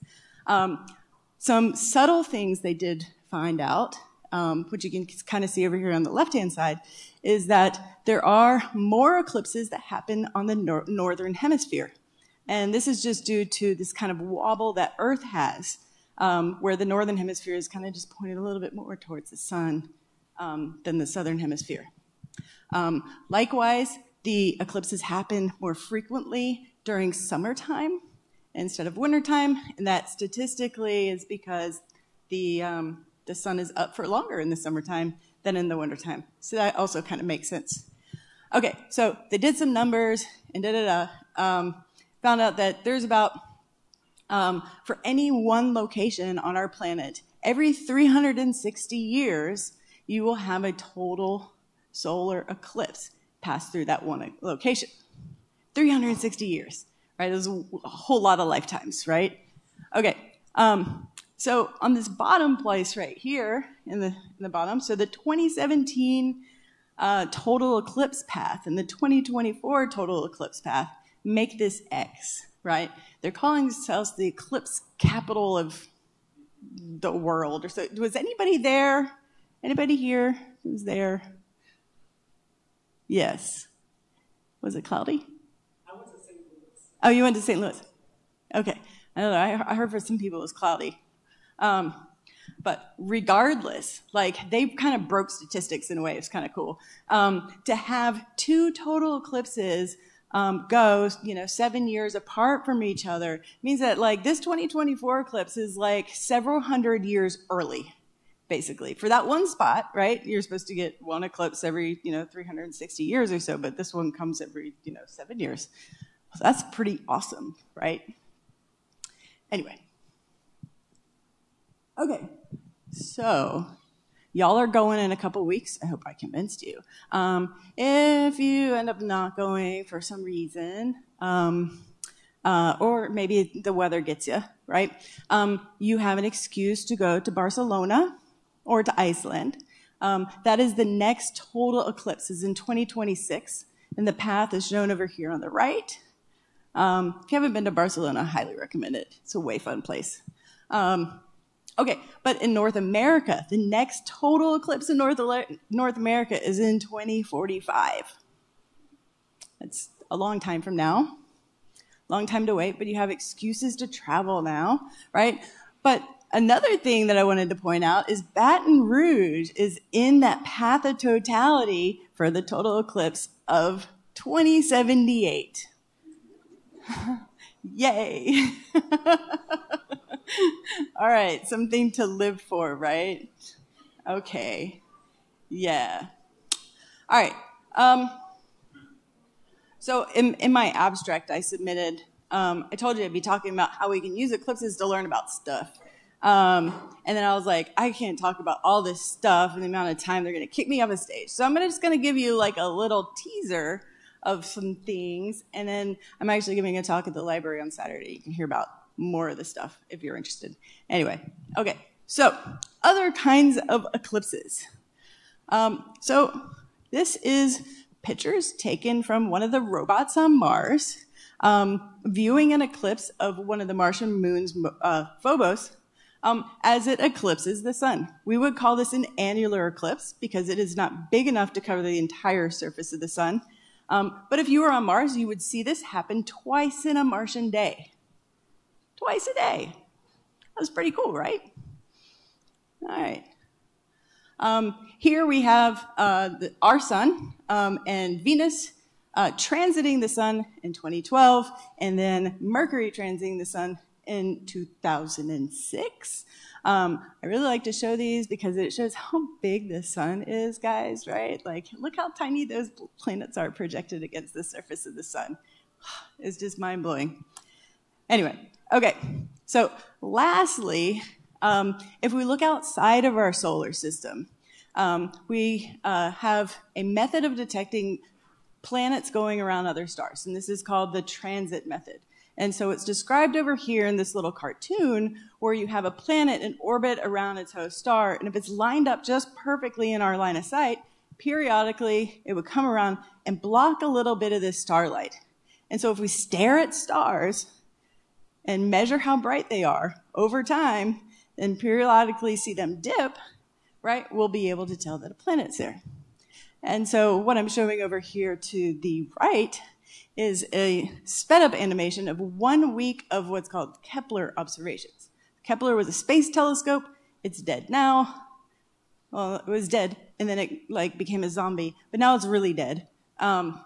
Um, some subtle things they did find out, um, which you can kind of see over here on the left-hand side, is that there are more eclipses that happen on the nor- northern hemisphere. And this is just due to this kind of wobble that Earth has, um, where the northern hemisphere is kind of just pointed a little bit more towards the sun um, than the southern hemisphere. Um, likewise, the eclipses happen more frequently during summertime instead of wintertime, and that statistically is because the, um, the sun is up for longer in the summertime than in the wintertime. So that also kind of makes sense. Okay, so they did some numbers and da da da. Um, found out that there's about, um, for any one location on our planet, every 360 years, you will have a total solar eclipse pass through that one location. 360 years, right? There's a whole lot of lifetimes, right? Okay, um, so on this bottom place right here, in the, in the bottom, so the 2017 uh, total eclipse path and the 2024 total eclipse path make this X, right? They're calling themselves the eclipse capital of the world. Or so. Was anybody there? Anybody here who's there? Yes. Was it cloudy? I went to St. Louis. Oh, you went to St. Louis. Okay. I don't know. I, I heard for some people it was cloudy. Um, but regardless, like they kind of broke statistics in a way. It's kind of cool um, to have two total eclipses um, go, you know, seven years apart from each other means that like this 2024 eclipse is like several hundred years early, basically. For that one spot, right? You're supposed to get one eclipse every, you know, 360 years or so, but this one comes every, you know, seven years. So that's pretty awesome, right? Anyway. Okay, so y'all are going in a couple weeks. I hope I convinced you. Um, if you end up not going for some reason, um, uh, or maybe the weather gets you, right? Um, you have an excuse to go to Barcelona or to Iceland. Um, that is the next total eclipse is in 2026, and the path is shown over here on the right. Um, if you haven't been to Barcelona, I highly recommend it. It's a way fun place. Um, okay, but in North America, the next total eclipse in North, North America is in 2045. That's a long time from now. Long time to wait, but you have excuses to travel now, right? But another thing that I wanted to point out is Baton Rouge is in that path of totality for the total eclipse of 2078. Yay. All right, something to live for, right? Okay. Yeah. All right. Um, so in, in my abstract, I submitted, um, I told you I'd be talking about how we can use eclipses to learn about stuff. Um, and then I was like, I can't talk about all this stuff and the amount of time they're going to kick me off the stage. So I'm gonna, just going to give you like a little teaser of some things. And then I'm actually giving a talk at the library on Saturday. You can hear about more of the stuff if you're interested. Anyway, okay. So other kinds of eclipses. Um, so this is pictures taken from one of the robots on Mars, um, viewing an eclipse of one of the Martian moons, uh, Phobos, um, as it eclipses the sun. We would call this an annular eclipse because it is not big enough to cover the entire surface of the sun. Um, but if you were on Mars, you would see this happen twice in a Martian day. Twice a day. That's pretty cool, right? All right. Um, here we have uh, the, our sun um, and Venus uh, transiting the sun in 2012, and then Mercury transiting the sun in 2006. Um, I really like to show these because it shows how big the sun is, guys, right? Like, look how tiny those planets are projected against the surface of the sun. It's just mind blowing. Anyway, okay, so lastly, um, if we look outside of our solar system, um, we uh, have a method of detecting planets going around other stars, and this is called the transit method. And so it's described over here in this little cartoon where you have a planet in orbit around its host star, and if it's lined up just perfectly in our line of sight, periodically it would come around and block a little bit of this starlight. And so if we stare at stars and measure how bright they are over time, and periodically see them dip, right, we'll be able to tell that a planet's there. And so what I'm showing over here to the right is a sped up animation of one week of what's called Kepler observations. Kepler was a space telescope. It's dead now. Well, it was dead, and then it like became a zombie, but now it's really dead. Um,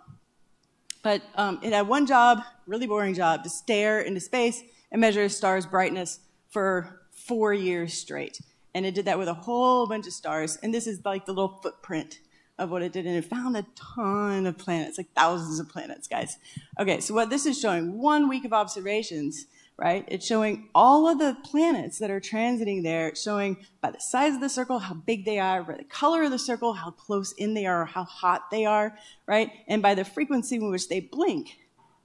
but um, it had one job, really boring job, to stare into space and measure a star's brightness for four years straight. And it did that with a whole bunch of stars. And this is like the little footprint of what it did, and it found a ton of planets, like thousands of planets, guys. Okay, so what this is showing, one week of observations, right? It's showing all of the planets that are transiting there. It's showing by the size of the circle how big they are, by the color of the circle how close in they are, how hot they are, right? And by the frequency in which they blink,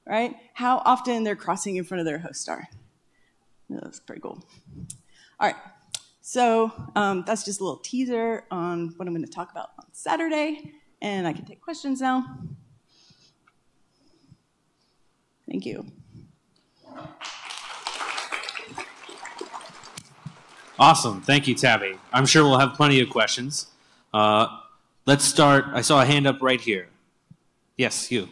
right? How often they're crossing in front of their host star. That's pretty cool. All right. So um, that's just a little teaser on what I'm going to talk about on Saturday, and I can take questions now. Thank you. Awesome. Thank you, Tabby. I'm sure we'll have plenty of questions. Uh, let's start. I saw a hand up right here. Yes, you.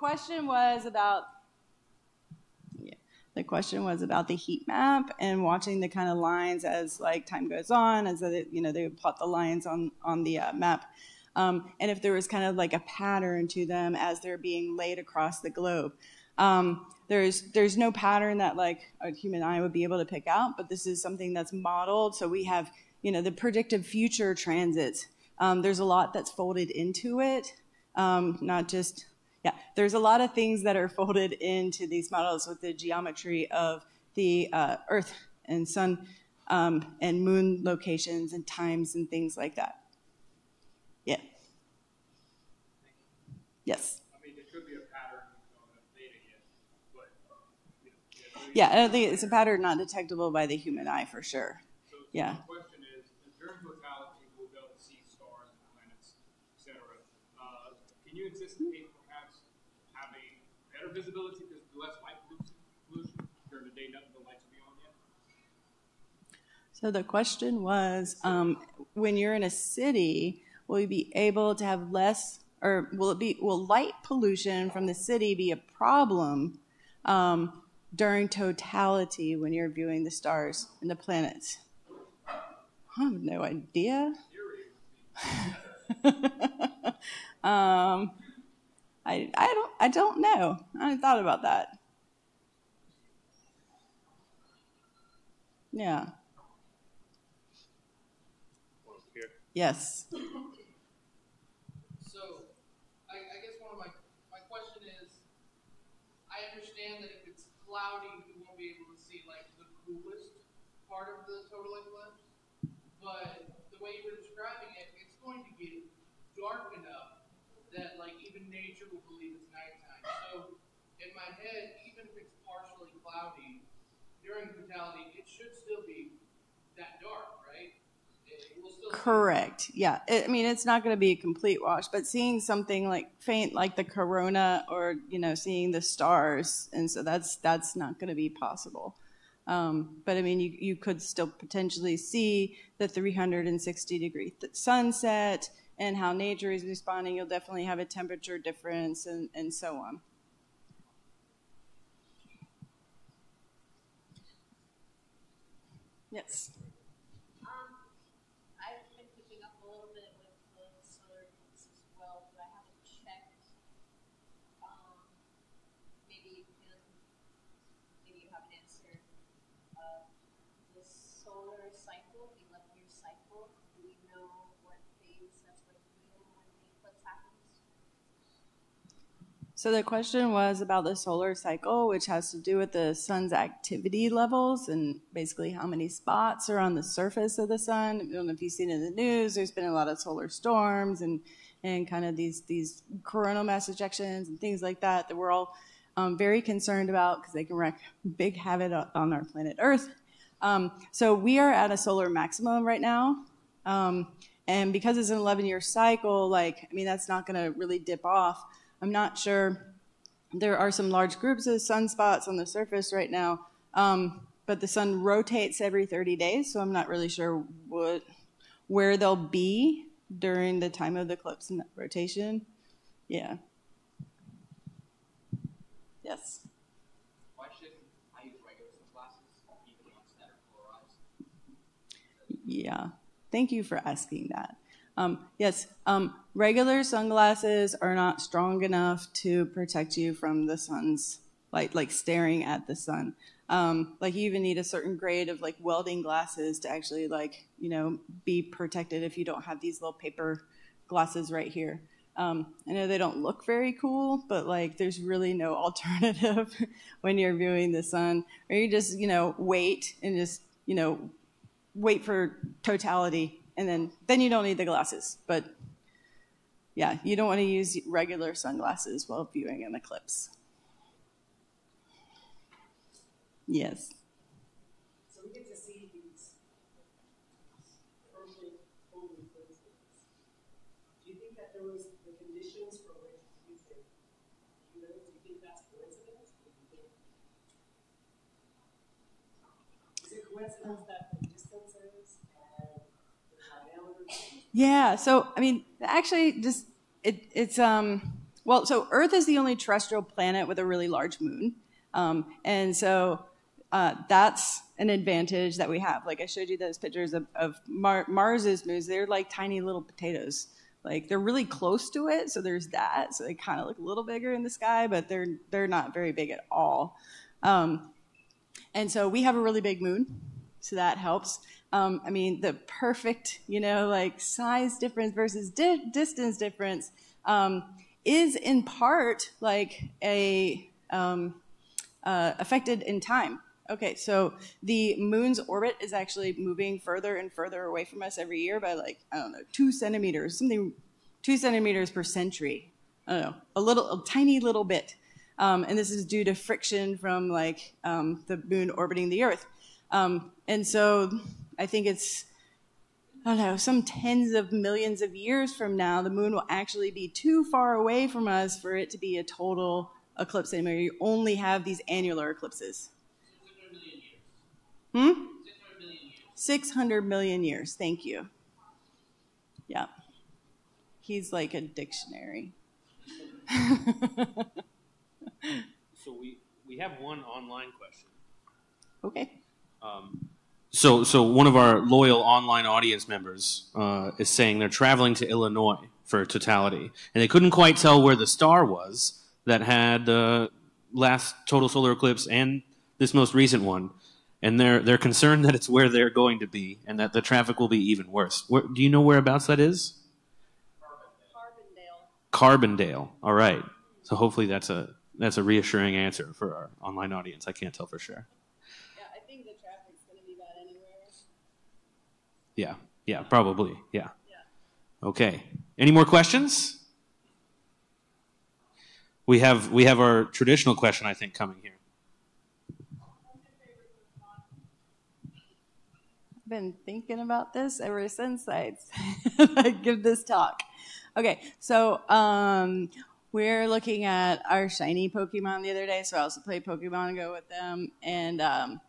Question was about yeah, the question was about the heat map and watching the kind of lines as like time goes on, as they, you know they would plot the lines on on the uh, map, um, and if there was kind of like a pattern to them as they're being laid across the globe. Um, there's there's no pattern that like a human eye would be able to pick out, but this is something that's modeled. So we have you know the predictive future transits. Um, there's a lot that's folded into it, um, not just yeah, there's a lot of things that are folded into these models with the geometry of the uh, Earth and Sun um, and Moon locations and times and things like that. Yeah. Yes. I mean, it could be a pattern on data yet, but you know, yeah, I don't think it's a pattern not detectable by the human eye for sure. So, Yeah question is, during totality, we'll be able to see stars and planets, etc. Uh, can you anticipate perhaps having better visibility because less light pollution, pollution during the day, nothing the lights will be on yet? So the question was, um, when you're in a city, will you be able to have less, or will it be, will light pollution from the city be a problem um, during totality when you're viewing the stars and the planets? I have no idea. um, I, I don't I don't know. I thought about that. Yeah. Yes. So, I, I guess one of my, my question is, I understand that if it's cloudy, we won't be able to see like the coolest part of the total eclipse. But the way you were describing it, it's going to get dark enough that like even nature will believe it's nighttime. So, in my head, even if it's partially cloudy, during totality, it should still be that dark, right? Correct. Yeah. I mean, it's not going to be a complete wash, but seeing something like faint, like the corona, or you know, seeing the stars, and so that's that's not going to be possible. Um, but I mean, you, you could still potentially see the 360 degree sunset and how nature is responding. You'll definitely have a temperature difference and, and so on. Yes. Um, I've been keeping up a little bit with the solar eclipse as well, but I haven't checked. Um, maybe you can, maybe you have an answer. Uh, the solar cycle, the eleven-year cycle, do we know what phase that's going to be in when the eclipse happens? So the question was about the solar cycle, which has to do with the sun's activity levels and basically how many spots are on the surface of the sun. I don't know if you've seen it in the news. There's been a lot of solar storms and and kind of these these coronal mass ejections and things like that that we're all um, very concerned about because they can wreak big havoc on our planet Earth. Um, so we are at a solar maximum right now. Um, and because it's an 11 year cycle, like, I mean, that's not going to really dip off. I'm not sure. There are some large groups of sunspots on the surface right now, um, but the sun rotates every 30 days, so I'm not really sure what, where they'll be during the time of the eclipse and rotation. Yeah. Yes. Why shouldn't I use regular sunglasses, even ones that are polarized? Yeah. Thank you for asking that. Um, yes, um, regular sunglasses are not strong enough to protect you from the sun's light, like staring at the sun. Um, like you even need a certain grade of like welding glasses to actually like you know be protected if you don't have these little paper glasses right here. Um, I know they don't look very cool, but like there's really no alternative when you're viewing the sun, or you just you know wait and just you know wait for totality and then then you don't need the glasses. But yeah you don't want to use regular sunglasses while viewing an eclipse. Yes. So we get to see these. Do you think that there was the conditions for which you think it yeah so i mean actually just it, it's um well so earth is the only terrestrial planet with a really large moon. Um, and so uh, that's an advantage that we have. Like i showed you those pictures of, of Mar- mars's moons. They're like tiny little potatoes. Like they're really close to it so there's that. So they kind of look a little bigger in the sky but they're they're not very big at all. Um, and so we have a really big moon so that helps um, i mean the perfect you know like size difference versus di- distance difference um, is in part like a um, uh, affected in time. Okay so the moon's orbit is actually moving further and further away from us every year by like i don't know two centimeters something two centimeters per century. I don't know a little a tiny little bit. Um, and this is due to friction from like um, the moon orbiting the earth. Um, and so I think it's, I don't know, some tens of millions of years from now, the moon will actually be too far away from us for it to be a total eclipse anymore. You only have these annular eclipses. 600 million years. Hmm? 600 million years. Thank you. Yeah. He's like a dictionary. So we, we have one online question. okay. Um, so, so one of our loyal online audience members uh, is saying they're traveling to Illinois for totality, and they couldn't quite tell where the star was that had the last total solar eclipse and this most recent one, and they're they're concerned that it's where they're going to be, and that the traffic will be even worse. Where, do you know whereabouts that is? Carbondale. Carbondale. All right. So hopefully that's a that's a reassuring answer for our online audience. I can't tell for sure. Yeah, I think the traffic's going to be bad anywhere. Yeah, yeah, probably. Yeah. Okay. Any more questions? We have we have our traditional question, I think, coming here. I've been thinking about this ever since I, give this talk. Okay, so um, we're looking at our shiny Pokemon the other day, so I also played Pokemon Go with them, and um,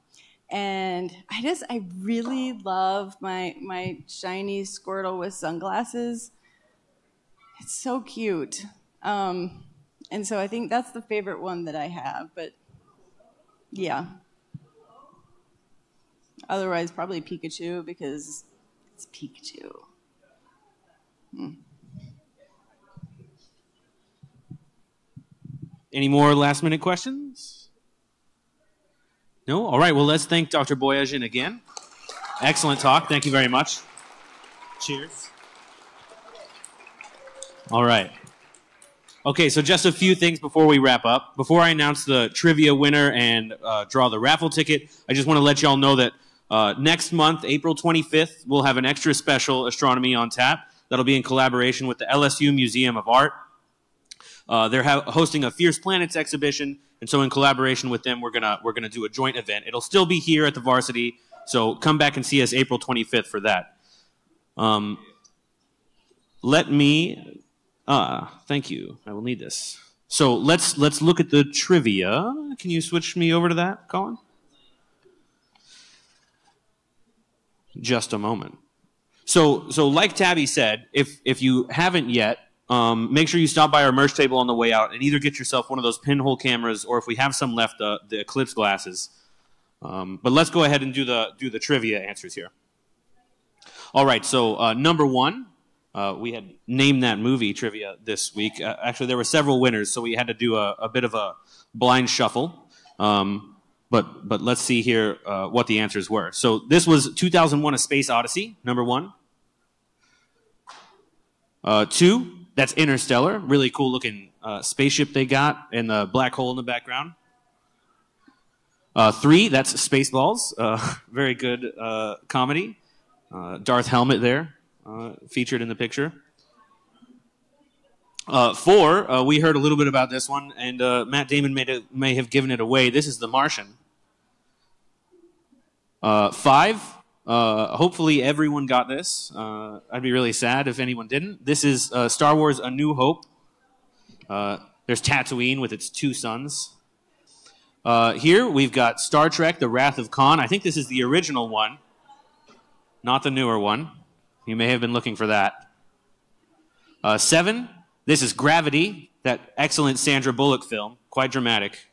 and I just I really love my my shiny Squirtle with sunglasses. It's so cute, um, and so I think that's the favorite one that I have. But yeah, otherwise probably Pikachu because it's Pikachu. Hmm. Any more last minute questions? No? All right, well, let's thank Dr. Boyajian again. Excellent talk. Thank you very much. Cheers. All right. Okay, so just a few things before we wrap up. Before I announce the trivia winner and uh, draw the raffle ticket, I just want to let y'all know that uh, next month, April 25th, we'll have an extra special astronomy on tap. That'll be in collaboration with the LSU Museum of Art. Uh, they're hosting a Fierce Planets exhibition, and so in collaboration with them, we're gonna we're gonna do a joint event. It'll still be here at the Varsity, so come back and see us April 25th for that. Um, let me. Ah, thank you. I will need this. So let's let's look at the trivia. Can you switch me over to that, Colin? Just a moment. So so like Tabby said, if if you haven't yet, um, make sure you stop by our merch table on the way out and either get yourself one of those pinhole cameras or if we have some left, uh, the Eclipse glasses. Um, but let's go ahead and do the do the trivia answers here. All right, so uh, number one, uh, we had named that movie trivia this week. Uh, actually, there were several winners, so we had to do a, a bit of a blind shuffle. Um, but but let's see here uh, what the answers were. So this was 2001: A Space Odyssey, number one. Uh, two, that's Interstellar. Really cool looking uh, spaceship they got and the black hole in the background. Uh, three, that's Spaceballs. Uh, very good uh, comedy. Uh, Darth Helmet there, uh, featured in the picture. Four, we heard a little bit about this one, and Matt Damon may, have- given it away. This is The Martian. Five, uh, hopefully everyone got this. Uh, I'd be really sad if anyone didn't. This is uh, Star Wars A New Hope. Uh, there's Tatooine with its two suns. Uh, here we've got Star Trek The Wrath of Khan. I think this is the original one, not the newer one. You may have been looking for that. Uh, seven, this is Gravity, that excellent Sandra Bullock film, quite dramatic.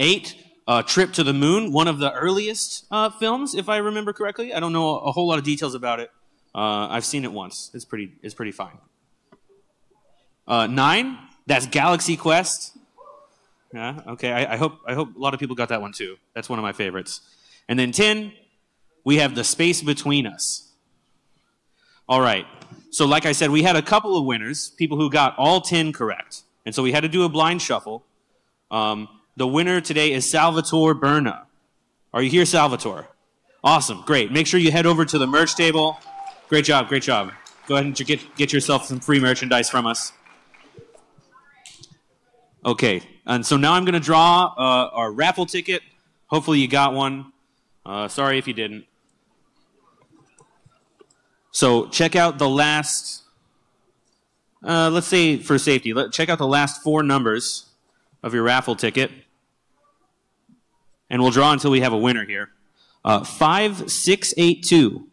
Eight, uh, Trip to the Moon, one of the earliest uh, films, if I remember correctly. I don't know a whole lot of details about it. Uh, I've seen it once. It's pretty. It's pretty fine. Uh, nine, that's Galaxy Quest. Yeah. Okay. I, I hope. I hope a lot of people got that one too. That's one of my favorites. And then ten, we have the space between us. All right. So, like I said, we had a couple of winners, people who got all ten correct, and so we had to do a blind shuffle. Um, the winner today is Salvatore Berna. Are you here, Salvatore? Awesome, great. Make sure you head over to the merch table. Great job, great job. Go ahead and get, get yourself some free merchandise from us. Okay, and so now I'm going to draw uh, our raffle ticket. Hopefully, you got one. Uh, sorry if you didn't. So, check out the last, uh, let's say for safety, let, check out the last four numbers of your raffle ticket. And we'll draw until we have a winner here. Uh, 5682.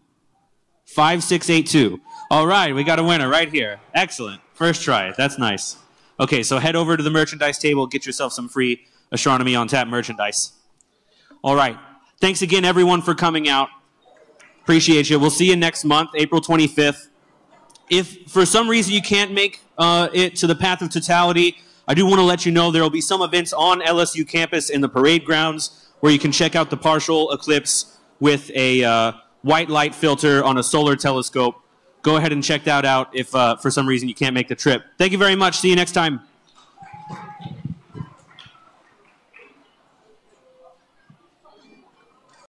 5682. All right, we got a winner right here. Excellent. First try. That's nice. Okay, so head over to the merchandise table, get yourself some free Astronomy on Tap merchandise. All right. Thanks again, everyone, for coming out. Appreciate you. We'll see you next month, April 25th. If for some reason you can't make uh, it to the Path of Totality, I do want to let you know there will be some events on LSU campus in the parade grounds where you can check out the partial eclipse with a uh, white light filter on a solar telescope. Go ahead and check that out if uh, for some reason you can't make the trip. Thank you very much. See you next time.